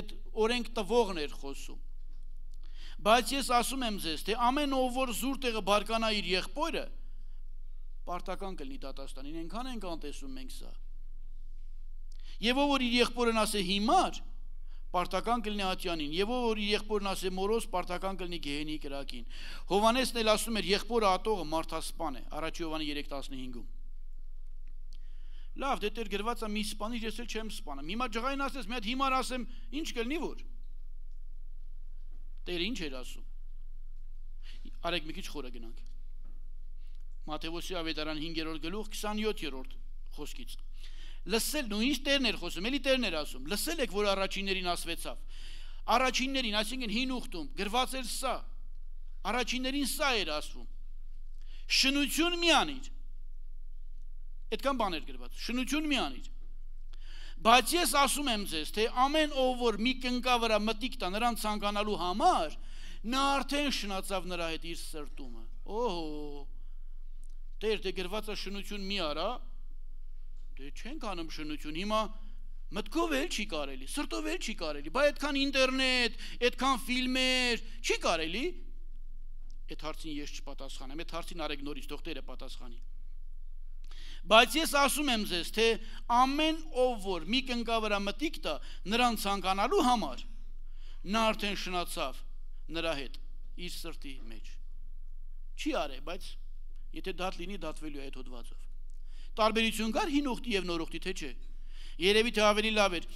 այդ օրենք տվողն էր խոսում Բայց ես ասում եմ ձեզ, թե ամեն ով որ զուր տեղը բարկանա իր եղբորը, պարտական կլինի դատաստանին, այնքան ենք անտեսում մենք սա։ Եվ ով որ իր եղբորն ասե հիմար, պարտական կլինի ատյանին, եւ ով որ իր եղբորն ասե մորոս, պարտական կլինի գեհենի կրակին։ Հովանեսն էլ ասում էր եղբորը ատողը մարդասպան է, առաջ Հովանի 3:15-ում։ Լավ, դե դեր գրված է մի սպանի, ես էլ չեմ սպանում։ Հիմա ջղային ասես, մի հատ հիմար ասեմ, ինչ կլինի որ։ Տերը ինչ էր ասում։ Արեք մի քիչ խորը գնանք։ Մատթեոսի ավետարան 5-րդ գլուխ 27-րդ խոսքից։ Լսել նույնիսկ Տերն էր խոսում, էլի Տերն էր ասում։ Լսել եք, որ առաջիններին ասվեցավ։ Առաջիններին, այսինքն հին ուխտում գրված էր սա։ Առաջիններին սա էր ասվում։ Շնություն մի անիր։ Այդքան բան էր գրված։ Շնություն մի անիր։ Բայց ես ասում եմ ձեզ, թե ամեն ով որ մի կնկա վրա մտիկ տա նրան ցանկանալու համար, նա արդեն շնացավ նրա հետ իր սրտումը։ Օհո։ Տեր դե գրված է շնություն մի արա։ Դե չենք անում շնություն։ Հիմա մտքով էլ չի կարելի, սրտով էլ չի կարելի։ Բայց այդքան ինտերնետ, այդքան ֆիլմեր, չի կարելի։ Այդ հարցին ես չպատասխանեմ։ Այդ հարցին արեք նորից թող Տերը պատասխանի։ Բայց ես ասում եմ ձեզ, թե ամեն ով որ մի կնկա վրա մտիկ տա նրան ցանկանալու համար, նա արդեն շնացավ նրա հետ իր սրտի մեջ։ Չի արե, բայց եթե դատ լինի, դատվելու է այդ հոդվածով։ Տարբերություն կար հին ուխտի եւ նոր ուխտի, թե չէ։ Երևի թե ավելի լավ էր։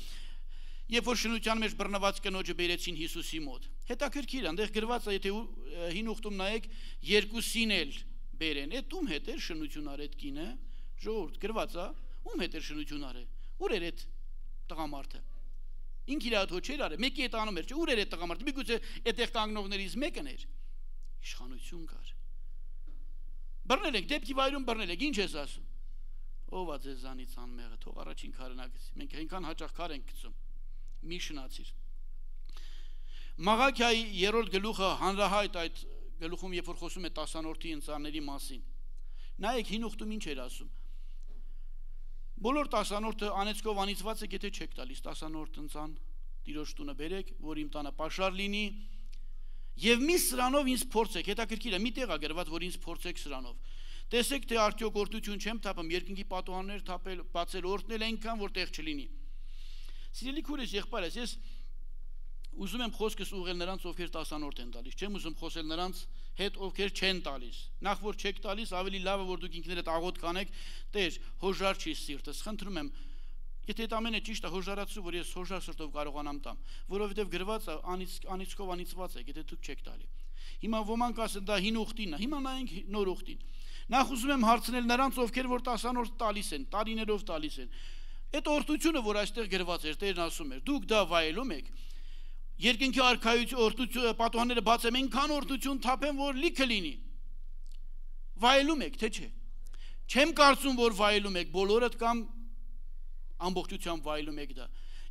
Երբ որ շնության մեջ բռնված կնոջը բերեցին Հիսուսի մոտ։ Հետաքրքիր, այնտեղ գրված է, եթե հին ուխտում նայեք, երկուսին էլ բերեն։ Այդ ում հետ էր շնություն արել կինը, Ժողովուրդ գրված է, ում հետ էր շնություն արել։ Ուր էր այդ տղամարդը։ Ինք իր հետ հոչեր արել, մեկի հետ անում էր, չէ՞, ուր էր այդ տղամարդը։ Միգուցե այդտեղ կանգնողներից մեկն էր։ Իշխանություն կար։ Բռնել եք, դեպքի վայրում բռնել եք, ինչ ես ասում։ Ով է ձեզանից անմեղը, թող առաջին քարնա գցի։ Մենք այնքան հաճախ քար ենք գցում։ Մի շնացիր։ Մաղաքիայի երրորդ գլուխը հանրահայտ այդ գլուխում երբ որ խոսում է 10-րդի ընծանների մասին։ Նայեք հին ուխտում ինչ էր ասում։ Բոլոր 10-րդը անեցկով անիծված եք, եթե չեք տալիս 10-րդ ընծան տիրոջ տունը բերեք, որ իմ տանը պաշար լինի, եւ մի սրանով ինձ փորձեք, հետաքրքիր է, մի տեղ է գրված, որ ինձ փորձեք սրանով։ Տեսեք, թե արդյոք օրտություն չեմ թափում, երկնքի պատուհաններ թափել, բացել, օրտնել այնքան, որ տեղ չլինի։ Սիրելի քուրես, եղբայրս, ես ուզում եմ խոսքս ուղղել նրանց, ովքեր 10-րդ են տալիս, չեմ ուզում խոսել նրանց հետ, ովքեր չեն տալիս։ Նախ որ չեք տալիս, ավելի լավ է որ դուք ինքներդ աղոտ կանեք, Տեր, հոժար չի սիրտս, խնդրում եմ, Եթե այդ ամենը ճիշտ է, հոժարացու, որ ես հոժար սրտով կարողանամ տամ, որովհետև գրված է անից անիցքով անիծված է, եթե դուք չեք տալի։ Հիմա ոմանք ասեն դա հին ուխտին է, հիմա նայենք նոր ուխտին։ Նախ ուզում եմ հարցնել նրանց, ովքեր որ 10-րդ տալիս են, տարիներով տալիս են։ Այդ օրտությունը, որ այստեղ գրված էր, Տերն ասում էր, դուք դա վայելում եք, երկնքի արքայություն օրտություն պատուհանները բացեմ այնքան օրտություն թափեն որ լիքը լինի վայելում եք թե չէ չեմ կարծում որ վայելում եք բոլորդ կամ ամբողջությամբ վայելում եք դա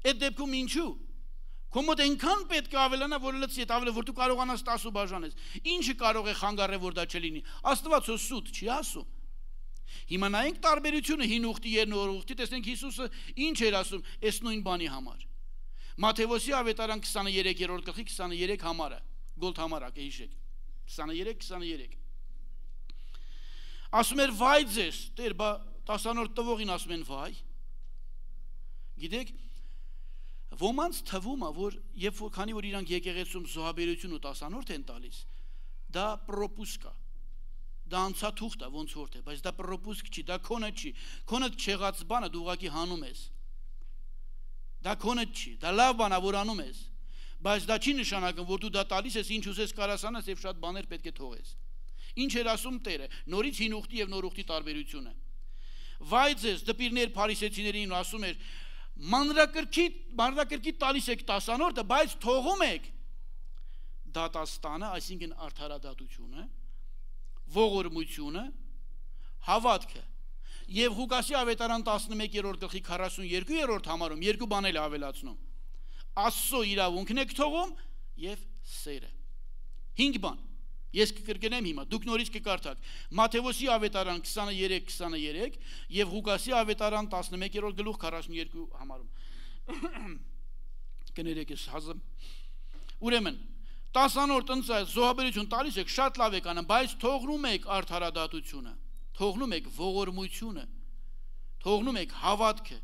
այդ դեպքում ինչու Քո մոտ այնքան պետք է ավելանա, որ լցի այդ ավելը, որ դու կարողանաս 10 բաժանես։ Ինչը կարող է խանգարել, որ դա չլինի։ Աստվածը սուտ չի ասում։ Հիմա նայենք տարբերությունը հին ուխտի եւ նոր ուխտի, տեսնենք Հիսուսը ինչ էր ասում այս նույն բանի համար։ Մատթեոսի ավետարան 23-րդ գլխի 23 համարը, գոլդ համարակ է հիշեք։ 23-23։ Ասում էր վայ ձեզ, Տեր, բա 10-րդ տվողին ասում են վայ։ Գիտեք, ոմանց թվում է, որ երբ որ քանի որ իրանք եկեղեցում զոհաբերություն ու 10-րդ են տալիս, դա պրոպուսկա դա անցաթուղթ է ոնց որ թե, բայց դա պրոպուսկ չի, դա քոնը չի։ Քոնը չեղած բանը դու ուղակի հանում ես։ Դա քոնը չի, դա լավ բան է, որ անում ես, բայց դա չի նշանակում, որ դու դա տալիս ես, ինչ ուզես կարաս անես եւ շատ բաներ պետք է թողես։ Ինչ էր ասում Տերը, նորից հին ուխտի եւ նոր ուխտի տարբերությունը։ Վայ ձեզ դպիրներ փարիսեցիներին ասում էր մանրակրկի մանրակրկի տալիս եք 10-րդը, բայց թողում եք դատաստանը, այսինքն արդարադատությունը, ողորմությունը, հավատքը Եվ Ղուկասի ավետարան 11-րդ գլխի 42-րդ համարում երկու բան էլ ավելացնում։ Աստծո իրավունքն եք թողում եւ սերը։ 5 բան։ Ես կկրկնեմ հիմա, դուք նորից կկարդաք։ Մատթեոսի ավետարան 23-23 եւ Ղուկասի ավետարան 11-րդ գլուխ 42 համարում։ Կներեք ես հազը։ Ուրեմն 10-րդ ընծայ զոհաբերություն տալիս եք շատ լավ եք անում, բայց թողնում եք արդարադատությունը թողնում եք ողորմությունը, թողնում եք հավատքը,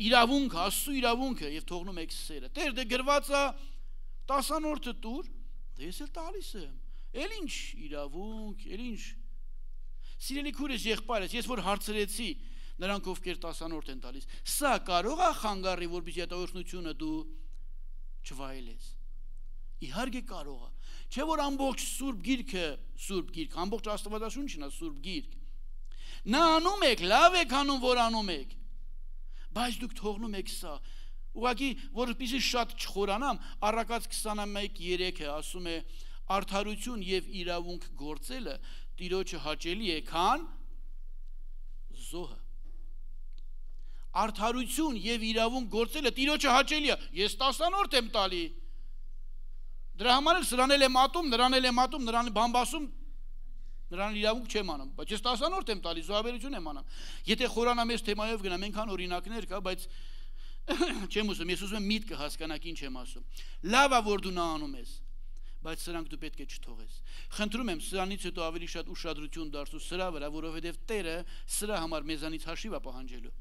իրավունքը, Աստծո իրավունքը եւ թողնում եք սերը։ Տեր դե գրված է 10-րդը տուր, դե ես էլ տալիս եմ։ Էլ ինչ իրավունք, էլ ինչ։ Սիրելի քուրես եղբայրս, ես որ հարցրեցի նրանք ովքեր 10-րդ են տալիս, սա կարող է խանգարի, որբիզի այդ օրհնությունը դու չվայելես։ Իհարկե կարող է։ Չէ որ ամբողջ Սուրբ Գիրքը, Սուրբ Գիրք, ամբողջ Աստվածաշունչն է Սուրբ Գիրք։ Նա անում եք, լավ եք անում, որ անում եք։ Բայց դուք թողնում եք սա։ Ուղղակի որպեսզի շատ չխորանամ, առակած 21:3-ը ասում է արդարություն եւ իրավունք գործելը Տիրոջը հաճելի է, քան զոհը արդարություն եւ իրավունք գործելը Տիրոջը հաճելի է։ Ես 10-րդ եմ տալի։ Դրա համար էլ սրան էլ եմ ատում, նրան էլ եմ ատում, նրան բամբասում, նրան իրավունք չեմ անում, բայց ես 10-րդ եմ տալիս, զոհաբերություն եմ անում։ Եթե խորանամ ես թեմայով գնամ, այնքան օրինակներ կա, բայց չեմ ուզում, ես ուզում եմ միտքը հասկանաք ինչ եմ ասում։ Լավ է որ դու նա անում ես, բայց սրանք դու պետք է չթողես։ Խնդրում եմ սրանից հետո ավելի շատ ուշադրություն դարձու սրա վրա, որովհետև Տերը սրա համար մեզանից հաշիվ է պահանջելու։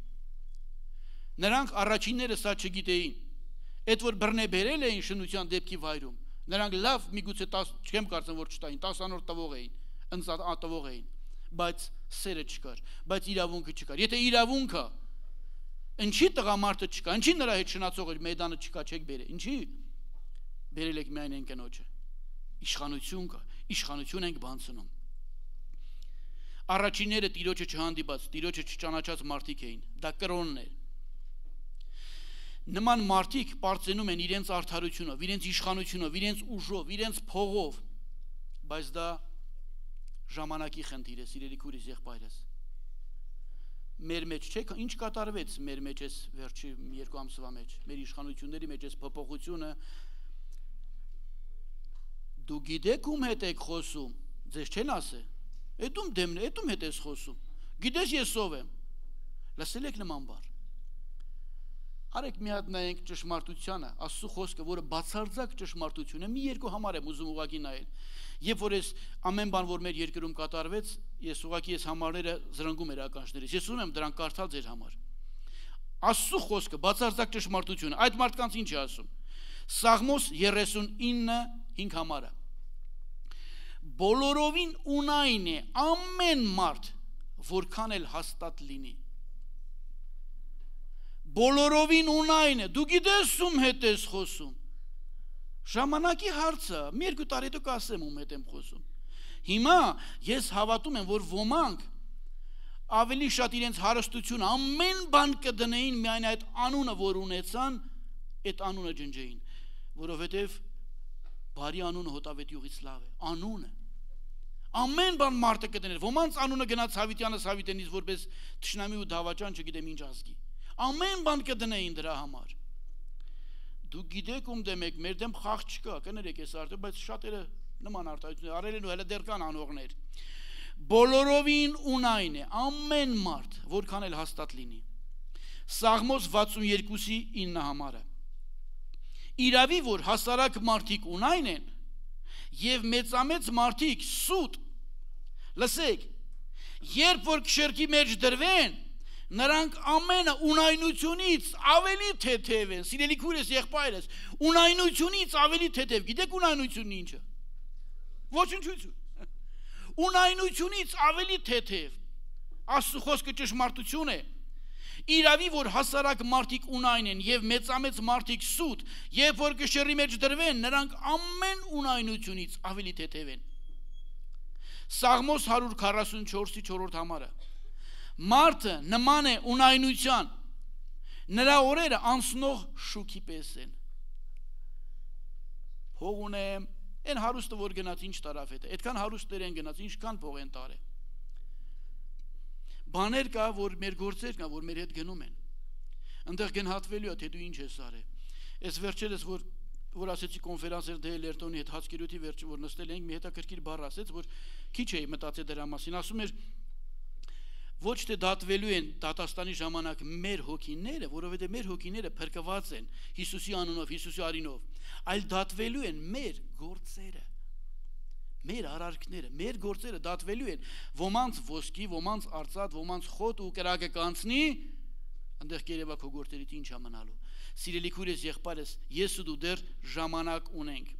Նրանք առաջինները սա չգիտեին։ Այդ որ բռնե բերել էին շնության դեպքի վայրում, Նրանք լավ միգուցե 10 չեմ կարծում որ չտային 10-անոր տվող էին, ընծատ տվող էին, բայց սերը չկար, բայց իրավունքը չկար։ Եթե իրավունքը ինչի տղամարդը չկա, ինչի նրա հետ շնացող էր մեդանը չկա, չեք բերե։ Ինչի բերել եք միայն այն կնոջը։ Իշխանություն կա, իշխանություն ենք բանցնում։ Առաջինները տիրոջը չհանդիպած, տիրոջը չճանաչած մարդիկ էին։ Դա կրոնն էր։ նման մարդիկ པարծենում են իրենց արդարությունով, իրենց իշխանությունով, իրենց ուժով, իրենց փողով, բայց դա ժամանակի խնդիր է, սիրելի քուրիս եղբայրս։ Մեր մեջ չէ, ինչ կատարվեց մեր մեջ էս վերջի երկու ամսվա մեջ, մեր իշխանությունների մեջ էս փոփոխությունը դու գիտեք ում հետ եք խոսում, ձեզ չեն ասե։ Էդում դեմն, էդում հետ ես խոսում։ Գիտես ես ով եմ։ Լսել եք նման բառ։ Արեք մի հատ նայենք ճշմարտությանը, Աստծո խոսքը, որը բացարձակ ճշմարտություն է, մի երկու համար եմ ուզում ուղակի նայել։ Երբ որ ես ամեն բան, որ մեր երկրում կատարվեց, ես ուղակի ես համարները զրնգում էր ականջներից։ Ես ուզում եմ դրանք կարդալ ձեր համար։ Աստծո խոսքը բացարձակ ճշմարտություն է։ Այդ մարդկանց ինչ է ասում։ Սաղմոս 39 5 համարը։ Բոլորովին ունայն է ամեն մարդ, որքան էլ հաստատ լինի բոլորովին ունայն է։ Դու գիտես ում հետ ես խոսում։ Ժամանակի հարցը, մի երկու տարի դու կասեմ ում հետ եմ խոսում։ Հիմա ես հավատում եմ, որ ոմանք ավելի շատ իրենց հարստություն ամեն բան կդնեին միայն այդ անունը, որ ունեցան, այդ անունը ջնջեին, որովհետև բարի անունը հոտավետի ուղից լավ է, անունը Ամեն բան մարդը կդներ։ Ոմանց անունը գնաց Հավիտյանը Սավիտենից որպես ճշնամի ու դավաճան, չգիտեմ ինչ ազգի ամեն բան կդնեին դրա համար դու գիտեք ում դեմ եք մեր դեմ խաղ չկա կներեք ես արդյոք բայց շատերը նման արտահայտություն արել են ու հələ դեռ կան անողներ բոլորովին ունայն է ամեն մարդ որքան էլ հաստատ լինի Սաղմոս 62-ի 9 համարը Իրավի որ հասարակ մարդիկ ունայն են եւ մեծամեծ մարդիկ սուտ լսեք երբ որ քշերքի մեջ դրվեն նրանք ամենը ունայնությունից ավելի թեթև են, սիրելի քուրես եղբայրս, ունայնությունից ավելի թեթև, գիտեք ունայնությունն ինչը։ Ոչնչություն։ Ունայնությունից ավելի թեթև։ Աստծո խոսքը ճշմարտություն է։ Իրավի որ հասարակ մարդիկ ունայն են եւ մեծամեծ մարդիկ սուտ, երբ որ կշերի մեջ դրվեն, նրանք ամեն ունայնությունից ավելի թեթև են։ Սաղմոս 144-ի 4-րդ համարը Մարդը նման է ունայնության։ Նրա օրերը անցնող շուքի պես են։ Փող ունեմ, այն հարուստը որ գնաց ինչ տարավ հետ։ Այդքան հարուստներ են գնաց, ինչքան փող են տարել։ Բաներ կա, որ մեր գործեր կա, որ մեր հետ գնում են։ Այնտեղ գնահատվելու է, թե դու ինչ ես արել։ Այս վերջերս որ որ ասեցի կոնֆերանսեր դե Լերտոնի հետ հացկերուտի վերջը որ նստել ենք մի հետաքրքիր բառ ասեց որ քիչ էի մտածել դրա մասին ասում էր ոչ թե դատվելու են Տատաստանի ժամանակ մեր հոգիները, որովհետև մեր հոգիները փրկված են Հիսուսի անունով, Հիսուսի արինով, այլ դատվելու են մեր գործերը մեր արարքները, մեր գործերը դատվելու են ոմանց ոսկի, ոմանց արծաթ, ոմանց խոտ ու կրակը կանցնի, այնտեղ կերևա քո գործերից ինչ ամնալու։ Սիրելի քուրես եղբայրս, ես ու դու դեռ ժամանակ ունենք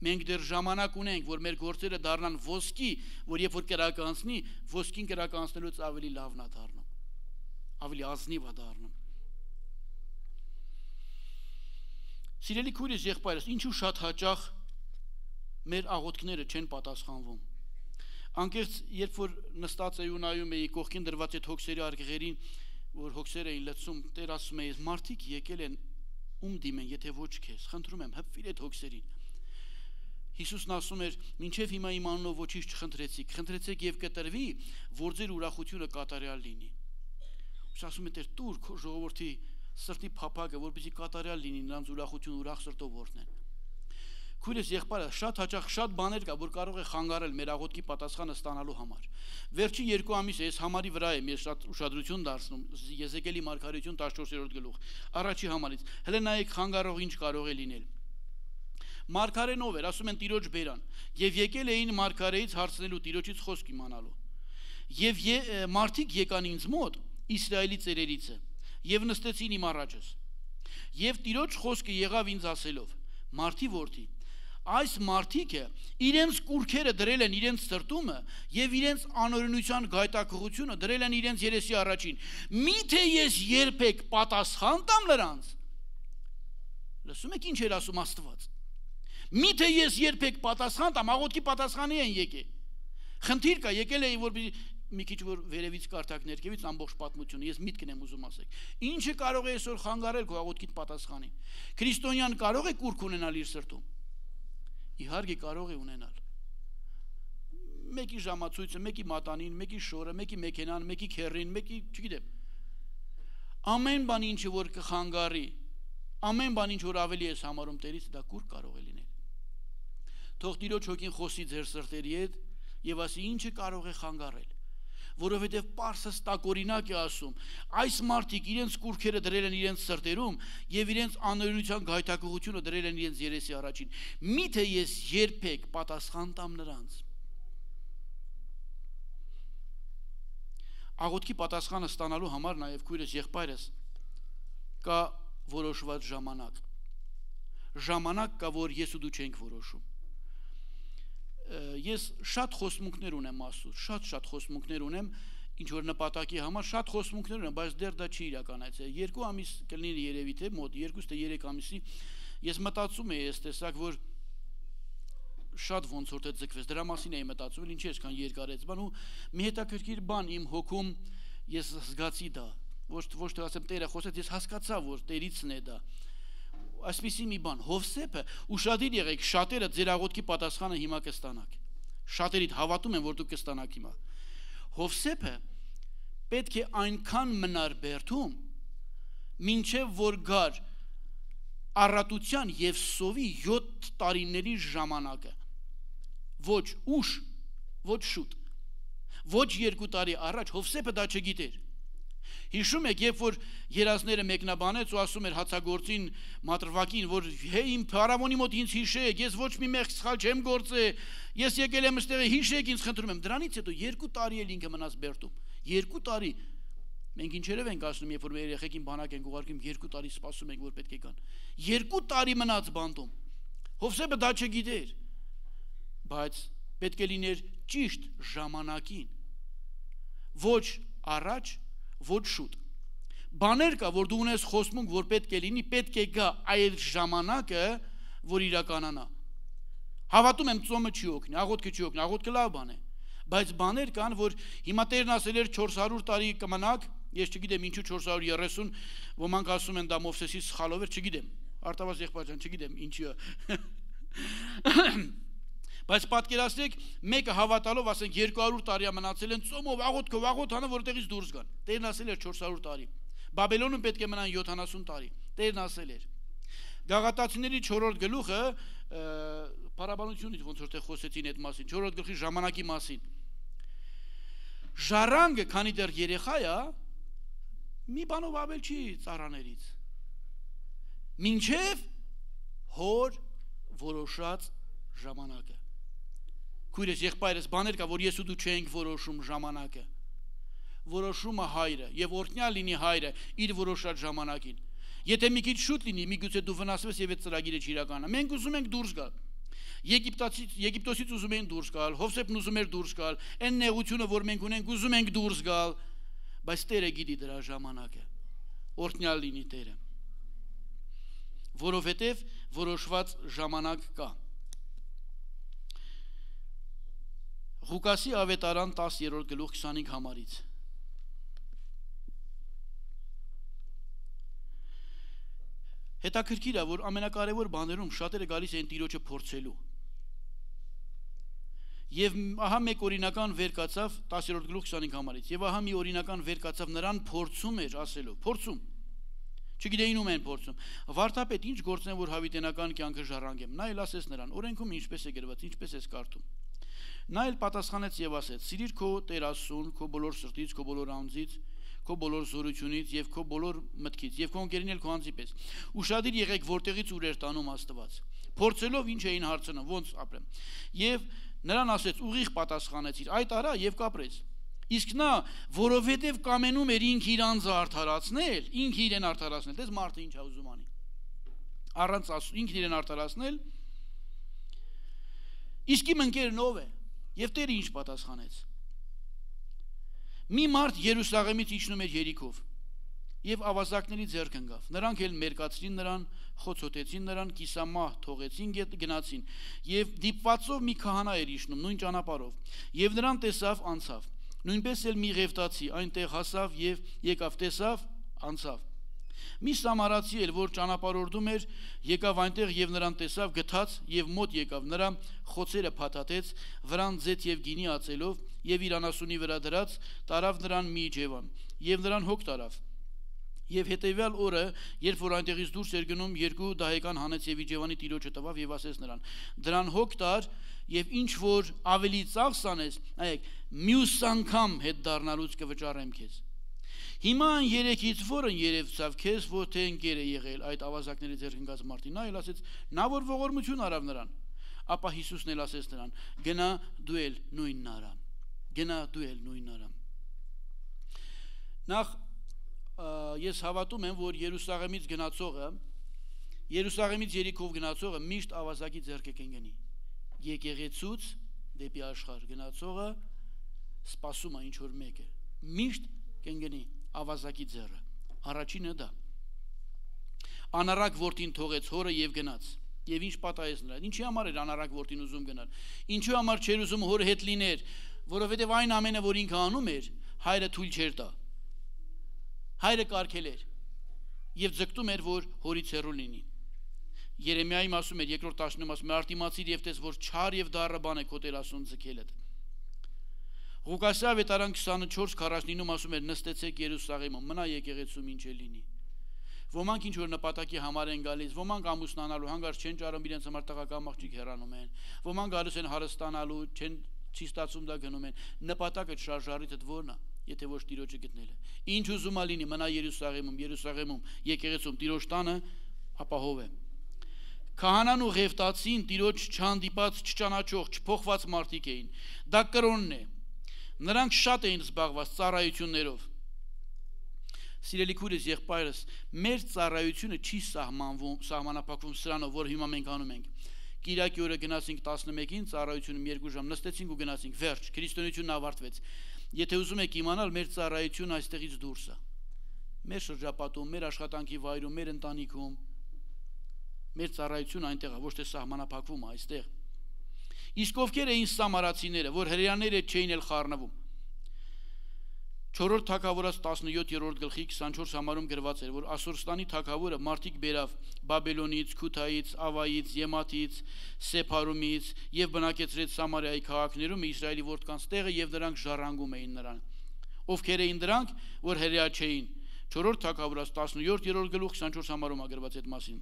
մենք դեռ ժամանակ ունենք, որ մեր գործերը դառնան ոսկի, որ երբ որ կրականցնի, ոսկին կրականցնելուց ավելի լավն է դառնում։ Ավելի ազնիվ է դառնում։ Սիրելի քույրս եղբայրս, ինչու շատ հաճախ մեր աղոթքները չեն պատասխանվում։ Անկեղծ, երբ որ նստած էի ու նայում էի կողքին դրված այդ հոգսերի արգղերին, որ հոգսեր էին լցում, Տեր ասում է, մարդիկ եկել են ում դիմեն, եթե ոչ քեզ, խնդրում եմ, հպվիր այդ հոգսերին Հիսուսն ասում էր. «Մինչև հիմա իմ անունով ոչինչ չխնդրեցիք, խնդրեցեք եւ կտրվի, որ ձեր ուրախությունը կատարյալ լինի»։ Ուշ ասում է Տեր՝ «Տուր քո ժողովրդի սրտի փափագը, որպեսզի կատարյալ լինի նրանց ուրախությունը, ուրախ սրտով օրհնեն»։ Քույրս եղբայրը շատ հաճախ շատ բաներ կա, որ կարող է խանգարել մեր աղոթքի պատասխանը ստանալու համար։ Վերջի երկու ամիսը ես համարի վրա եմ, ես շատ ուշադրություն դարձնում Եզեկելի մարգարեություն 14-րդ գլուխ։ Առաջի համարից հələ նայեք խանգարող ինչ կարող է լինել։ Մարգարենով էր, ասում են Տիրոջ բերան, եւ եկել էին Մարգարեից հարցնելու Տիրոջից խոսք իմանալու։ Եվ մարդիկ եկան ինձ մոտ Իսրայելի ծերերիցը եւ նստեցին իմ առաջս։ Եվ Տիրոջ խոսքը եղավ ինձ ասելով. Մարտի որդի, այս մարդիկը իրենց կուրքերը դրել են իրենց սրտումը եւ իրենց անօրինության գայտակղությունը դրել են իրենց երեսի առաջին։ Միթե ես երբեք պատասխան տամ նրանց։ Լսում եք ինչ էր ասում Աստված։ Միթե ես երբեք պատասխան տամ, աղոթքի պատասխանի են եկել։ Խնդիր կա, եկել էի որ մի քիչ որ վերևից կարդակ ներքևից ամբողջ պատմությունը ես միտքն եմ ուզում ասեք ինչը կարող է այսօր խանգարել քո աղոթքիդ պատասխանին քրիստոնյան կարող է կուրք ունենալ իր սրտում իհարկե կարող է ունենալ մեկի ժամացույցը, մեկի մատանին, մեկի շորը, մեկի մեքենան, մեկի քերին, մեկի, չգիտեմ։ Ամեն բան ինչը որ կխանգարի, ամեն բան ինչ որ ավելի ես համարում Տերից, դա կուր կարող է լինել։ Թող Տիրոջ հոգին խոսի ձեր սրտերի հետ եւ ասի ինչը կարող է խանգարել որովհետև Պարսը ստակորինակ է ասում. Այս մարդիկ իրենց կուրքերը դրել են իրենց սրտերում եւ իրենց անօրինության գայթակղությունը դրել են իրենց երեսի առաջին միթե ես երբեք պատասխան տամ նրանց աղոթքի պատասխանը ստանալու համար նաեւ քույրս եղբայրս կա որոշված ժամանակ ժամանակ կա որ ես ու դու չենք որոշում ես շատ խոսմունքներ ունեմ Աստծո, շատ-շատ խոսմունքներ ունեմ ինչ որ նպատակի համար շատ խոսմունքներ ունեմ, բայց դեռ դա չի իրականացել։ Երկու ամիս կլինի երևի թե մոտ 2-ից 3 ամիսի ես մտածում եի այս տեսակ որ շատ ոնց որ թե ձգվեց դրա մասին էի մտածում, ինչի այսքան երկարեց բան ու մի հետաքրքիր բան իմ հոգում ես զգացի դա ոչ ոչ թե ասեմ Տերը խոսեց, ես հասկացա որ Տերիցն է դա այսպիսի մի բան Հովսեփը ուշադիր եղեք շատերը ձեր աղոթքի պատասխանը հիմա կստանաք շատերիդ հավատում են որ դուք կստանաք հիմա Հովսեփը պետք է այնքան մնար բերթում մինչև որ գար առատության եւ սովի 7 տարիների ժամանակը ոչ ուշ ոչ շուտ ոչ 2 տարի առաջ Հովսեփը դա չգիտեր Հիշում եք, երբ որ երազները մեկնաբանեց ու ասում էր հացագործին մատրվակին, որ հե իմ փարավոնի մոտ ինձ հիշեք, ես ոչ մի մեղ սխալ չեմ գործե, ես եկել եմ այստեղ հիշեք ինձ խնդրում եմ։ Դրանից հետո 2 տարի էլ ինքը մնաց Բերտում։ 2 տարի Մենք ինչերով ենք ասում, երբ որ մեր երեխեքին բանակ ենք ուղարկում, 2 տարի սպասում ենք, որ պետք է գան։ 2 տարի մնաց բանտում։ Հովսեփը դա չգիտեր։ Բայց պետք է լիներ ճիշտ ժամանակին։ Ոչ առաջ, ոչ շուտ։ Բաներ կա, որ դու ունես խոսմունք, որ պետք է լինի, պետք է գա այդ ժամանակը, որ իրականանա։ Հավատում եմ ծոմը չի օգնի, աղոթքը չի օգնի, աղոթքը լավ բան է։ Բայց բաներ կան, որ հիմա Տերն ասել էր 400 տարի կմնաք, ես չգիտեմ ինչու 430, ոմանք ասում են դա Մովսեսի սխալով էր, չգիտեմ։ Արտավազ եղբայրան, չգիտեմ ինչի է։ Բայց պատկերացրեք, մեկը հավատալով, ասենք 200 տարի մնացել են ծոմով, աղոթքով, աղոթանը, որտեղից դուրս գան։ Տերն ասել էր 400 տարի։ Բաբելոնում պետք է մնան 70 տարի։ Տերն ասել էր։ Գաղատացիների 4-րդ գլուխը բարաբանությունից ոնց որ թե խոսեցին այդ մասին, 4-րդ գլխի ժամանակի մասին։ Ժառանգը, քանի դեռ երեխա է, մի բանով ավել չի ծառաներից։ Մինչև հոր որոշած ժամանակը քույրես, եղբայրս, բաներ կա, որ ես ու դու չենք որոշում ժամանակը։ Որոշումը հայրը եւ օրհնյալ լինի հայրը իր որոշած ժամանակին։ Եթե մի քիչ շուտ լինի, միգուցե դու վնասվես եւ այդ ծրագիրը չիրականա։ Մենք ուզում ենք դուրս գալ։ Եգիպտացից Եգիպտոսից ուզում են դուրս գալ, Հովսեփն ուզում էր դուրս գալ, այն նեղությունը, որ մենք ունենք, ուզում ենք դուրս գալ, բայց Տերը գիտի դրա ժամանակը։ Օրհնյալ լինի Տերը։ Որովհետև որոշված ժամանակ կա։ Ղուկասի ավետարան 10-րդ գլուխ 25 համարից Հետաքրքիր է, որ ամենակարևոր բաներում շատերը գալիս են Տիրոջը փորձելու։ Եվ ահա մեկ օրինական վեր կացավ 10-րդ գլուխ 25 համարից։ Եվ ահա մի օրինական վեր կացավ նրան փորձում էր ասելով, փորձում։ Չգիտեին ում են փորձում։ Վարդապետ, ինչ գործն է որ հավիտենական կյանքը ժառանգեմ։ Նա էլ ասեց նրան, օրենքում ինչպես է գրված, ինչպես է կարտում։ Նա էլ պատասխանեց եւ ասեց. «Սիրիր քո Տեր Աստծուն, քո բոլոր սրտից, քո բոլոր անձից, քո բոլոր զորությունից եւ քո բոլոր մտքից եւ քո ընկերին էլ քո անձի պես։ Ուշադիր եղեք, որտեղից ուր էր տանում Աստված։ Փորձելով ինչ էին հարցնում, ոնց ապրեմ։ Եվ նրան ասեց. «Ուղիղ պատասխանեցիր, այդ արա եւ կապրես»։ Իսկ նա, որովհետև կամենում էր ինք իր անձը արդարացնել, ինքը իրեն արդարացնել, դες մարդը ինչ ուզում անի։ Առանց ինքն իրեն արդարացնել, իսկ իմ ընկերն ով է։ Եվ Տերը ինչ պատասխանեց։ Մի մարդ Երուսաղեմից իջնում էր Երիքով եւ ավազակների ձեռք ընկավ։ Նրանք էլ մերկացրին նրան, խոցոտեցին նրան, կիսամահ թողեցին, գնացին։ Եվ դիպվածով մի քահանա էր իջնում նույն ճանապարհով։ Եվ նրան տեսավ անցավ։ Նույնպես էլ մի ղևտացի այնտեղ հասավ եւ եկավ տեսավ, անցավ։ Մի սամարացի էլ, որ ճանապարհորդում էր, եկավ այնտեղ եւ նրան տեսավ, գթած եւ մոտ եկավ նրա խոցերը փաթաթեց, վրան ձեթ եւ գինի ածելով եւ իր անասունի վրա դրած, տարավ նրան մի ջևան եւ նրան հոգ տարավ Եվ հետեւյալ օրը, երբ որ այնտեղից դուրս էր գնում, երկու դահեկան հանեց եւ Իջևանի տիրոջը տվավ եւ ասեց նրան. դրան հոգ տար եւ ինչ որ ավելի ծախս անես, այեք, մյուս անգամ հետ դառնալուց կվճարեմ քեզ։ Հիմա այն երեքից որն երևցավ քեզ, որ թե ընկեր է եղել այդ ավազակների ձեռք ընկած մարդին, այլ ասեց, նա որ ողորմություն արավ նրան։ Ապա Հիսուսն էլ ասեց նրան. գնա դու էլ նույնն արա։ Գնա դու էլ նույնն արա։ Նախ ես հավատում եմ, որ Երուսաղեմից գնացողը, Երուսաղեմից Երիքով գնացողը միշտ ավազակի ձեռքը կընկնի։ Եկեղեցուց դեպի աշխարհ գնացողը սпасում է ինչ որ մեկը։ Միշտ կընկնի ավազակի ձեռը։ Առաջինը դա։ Անարակ որդին թողեց հորը եւ գնաց։ Եվ ինչ պատահեց նրան։ Ինչի համար էր անարակ որդին ուզում գնալ։ Ինչու համար չէր ուզում հորը հետ լիներ, որովհետեւ այն ամենը, որ ինքը անում էր, հայրը թույլ չէր տա հայրը կարկել էր եւ ձգտում էր որ հորից հեռու լինի Երեմիայի ասում էր երկրորդ 19 ասում է արտիմացիր եւ տես որ չար եւ դառը բան է քո Տեր ասուն ձգելդ Ղուկասի ավետարան 24:49-ում ասում էր նստեցեք Երուսաղեմում մնա եկեղեցում ինչ է լինի Ոմանք ինչ որ նպատակի համար են գալիս, ոմանք ամուսնանալու հանգարց չեն ճարում իրենց համար տղական աղջիկ հեռանում են, ոմանք գալիս են հարստանալու, չեն չի ստացում դա գնում են։ Նպատակը շարժարիթը ո՞րն է եթե ոչ Տիրոջը գտնելը։ Ինչ ուզում ա լինի, մնա Երուսաղեմում, Երուսաղեմում, եկեղեցում Տիրոջ տանը ապահով է։ Քահանան ու Ղևտացին Տիրոջ չհանդիպած, չճանաչող, չփոխված մարդիկ էին։ Դա կրոնն է։ Նրանք շատ էին զբաղված ծառայություններով։ Սիրելի քուրս եղբայրս, մեր ծառայությունը չի սահմանվում, սահմանափակվում սրանով, որ հիմա մենք անում ենք։ Կիրակի օրը գնացինք 11-ին, ծառայությունում 2 ժամ նստեցինք ու գնացինք։ Վերջ, քրիստոնեությունն ավարտվեց։ Եթե ուզում եք իմանալ մեր ծառայությունը այստեղից դուրս է։ Մեր շրջապատում, մեր աշխատանքի վայրում, մեր ընտանիքում մեր ծառայությունը այնտեղ է, ոչ թե սահմանափակվում այստեղ։ Իսկ ովքեր էին սամարացիները, որ հрьяաները չէին էլ խառնվում։ 4-րդ թակավորած 17-րդ գլխի 24 համարում գրված էր, որ Ասորստանի թակավորը մարտիկ բերավ Բաբելոնից, Քութայից, Ավայից, Եմաթից, Սեփարումից եւ բնակեցրեց Սամարիայի քաղաքներում Իսրայելի որդկանց տեղը եւ նրանք ժառանգում էին նրան։ Ովքեր էին դրանք, որ հրեա չէին։ 4-րդ թակավորած 17-րդ գլուխ 24 համարում ագրված այդ մասին։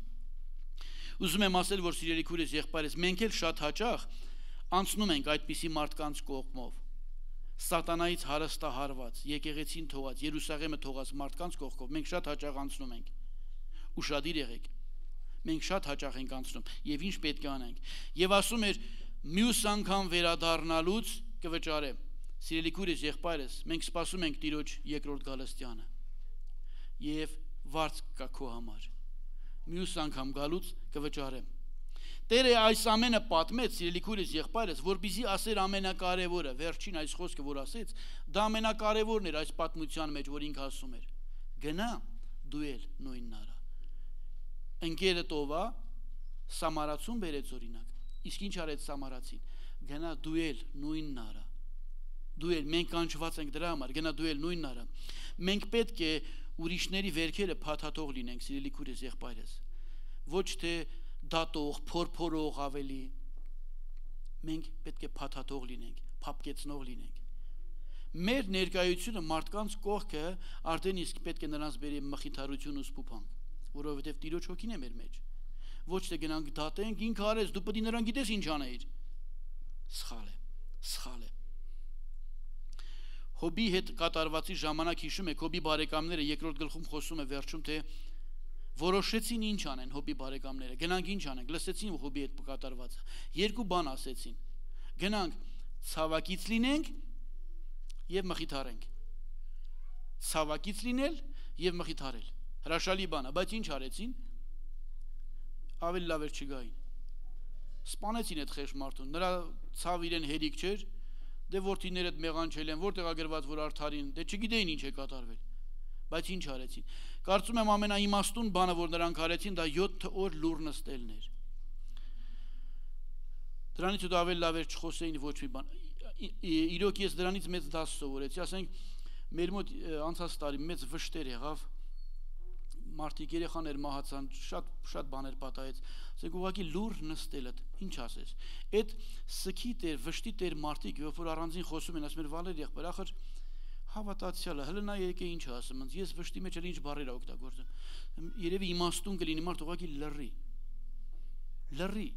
Ուզում եմ ասել, որ սիրելի քուրես եղբայրս, մենք էլ շատ հաճախ անցնում ենք այդպիսի մարդկանց կողմով սատանայից հարստահարված, եկեղեցին թողած, Երուսաղեմը թողած մարդկանց կողքով մենք շատ հաճախ անցնում ենք։ Ուշադիր եղեք։ Մենք շատ հաճախ ենք անցնում եւ ինչ պետք է անենք։ Եվ ասում էր մյուս անգամ վերադառնալուց կվճարեմ։ Սիրելի քուրս եղբայրս, մենք սպասում ենք Տիրոջ երկրորդ գալստյանը։ Եվ վարձ կա քո համար։ Մյուս անգամ գալուց կվճարեմ Տերը այս ամենը պատմեց սիրելի քուրս եղբայրս, որբիզի ասեր ամենակարևորը, վերջին այս խոսքը որ ասեց, դա ամենակարևորն էր այս պատմության մեջ, որ ինքը ասում էր։ Գնա դու էլ նույնն արա։ Ընկերը տովա Սամարացուն բերեց օրինակ։ Իսկ ինչ արեց Սամարացին։ Գնա դու էլ նույնն արա։ Դու էլ մենք կանչված ենք դրա համար, գնա դու էլ նույնն արա։ Մենք պետք է ուրիշների վերքերը փաթաթող լինենք, սիրելի քուրս եղբայրս։ Ոչ թե դատող, փորփորող ավելի մենք պետք է փաթաթող լինենք, փապկեցնող լինենք։ Մեր ներկայությունը մարդկանց կողքը արդեն իսկ պետք է նրանց բերի մխիթարություն ու սփուփանք, որովհետև Տիրոջ հոգին է մեր մեջ։ Ոչ թե գնանք դատենք, ինքը արեց, դու պետք է նրան գիտես ինչ անեիր։ Սխալ է, սխալ է։ Հոբի հետ կատարվածի ժամանակ հիշում եք, Հոբի բարեկամները երկրորդ գլխում խոսում է վերջում, թե որոշեցին ինչ անեն հոբի բարեկամները։ Գնանք ինչ անենք, լսեցին հոբի հետ կատարվածը։ Երկու բան ասեցին։ Գնանք ցավակից լինենք եւ մխիթարենք։ Ցավակից լինել եւ մխիթարել։ Հրաշալի բան է, բայց ինչ արեցին։ Ավելի լավ էր չգային։ Սպանեցին այդ խեշ մարդուն։ Նրա ցավ իրեն հերիք չէր։ Դե որթիներդ մեղանչել են, որտեղ ագրված որ արթարին, դե չգիտեին ինչ է կատարվել բայց ինչ արեցին Կարծում եմ ամենաիմաստուն բանը, որ նրանք արեցին, դա 7 օր լուր նստելն էր։ Դրանից հետո ավելի լավ էր չխոսեին ոչ մի բան։ իրոք ես դրանից մեծ դաս սովորեցի, ասենք մեր մոտ անցած տարի մեծ վշտեր եղավ մարդիկ երեխաներ մահացան, շատ շատ բաներ պատահեց։ Ասենք ուղղակի լուր նստելը, ինչ ասես։ Այդ սքի տեր, վշտի տեր մարդիկ, երբ որ առանձին խոսում են, ասում են Վալեր եղբայր, ախր հավատացյալը, հələ նա եկե ինչ ասում, ինձ ես վշտի մեջ էլ ինչ բառեր օգտագործեմ։ Երևի իմաստուն կլինի մարդ ուղղակի լռի։ Լռի։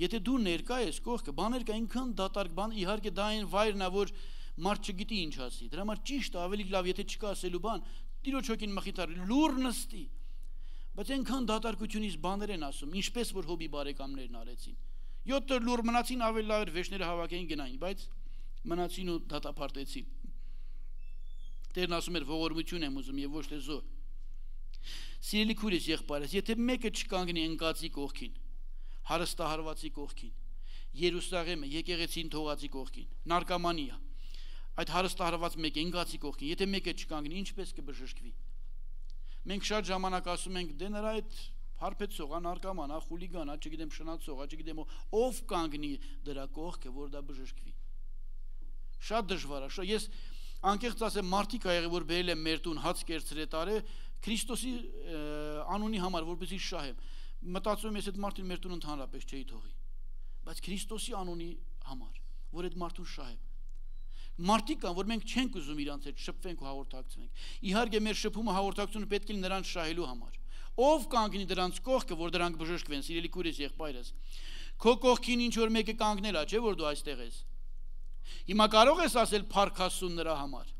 Եթե դու ներկա ես կողքը, բաներ կա ինքան դատարկ բան, իհարկե դա այն վայրն է, որ մարդ չգիտի ինչ ասի։ Դրա համար ճիշտ ավելի լավ, եթե չկա ասելու բան, Տիրոջ հոգին մխիթար լուր նստի։ Բայց այնքան դատարկությունից բաներ են ասում, ինչպես որ հոբի բարեկամներն արեցին։ 7 օր լուր մնացին ավելի լավ էր վեշները հավաքային գնային, բայց մնացին ու դատապարտեցին։ Տերն ասում էր ողորմություն եմ ուզում եւ ոչ թե զոհ։ Սիրելի քուրիս եղբայրս, եթե մեկը չկանգնի ընկածի կողքին, հարստահարվածի կողքին, Երուսաղեմը եկեղեցին թողածի կողքին, նարկոմանիա, այդ հարստահարված մեկը ընկածի կողքին, եթե մեկը չկանգնի, ինչպես կբժշկվի։ Մենք շատ ժամանակ ասում ենք, դե նրա այդ հարբեցող, անարգաման, խուլիգան, չգիտեմ շնացող, չգիտեմ ով կանգնի դրա կողքը, որ դա բժշկվի։ Շատ դժվար է, շատ ես անկեղծ ասեմ, մարդիկ ա եղել, որ բերել եմ մեր տուն հաց կերծրե տարե Քրիստոսի անունի համար, որպեսզի շահեմ։ Մտածում ես այդ մարդին մեր տուն ընդհանրապես չէի թողի։ Բայց Քրիստոսի անունի համար, որ այդ մարդուն շահեմ Մարդիկ կան, որ մենք չենք ուզում իրանց հետ շփվենք ու հաղորդակցվենք։ Իհարկե մեր շփումը հաղորդակցությունը պետք է նրանց շահելու համար։ Ով կանգնի դրանց կողքը, որ դրանք բժշկվեն, սիրելի քուրիս եղբայրս։ Քո կողքին ինչ որ մեկը կանգնել է, չէ՞ որ դու այստեղ ես։ Հիմա կարող ես ասել փարքասուն նրա համար։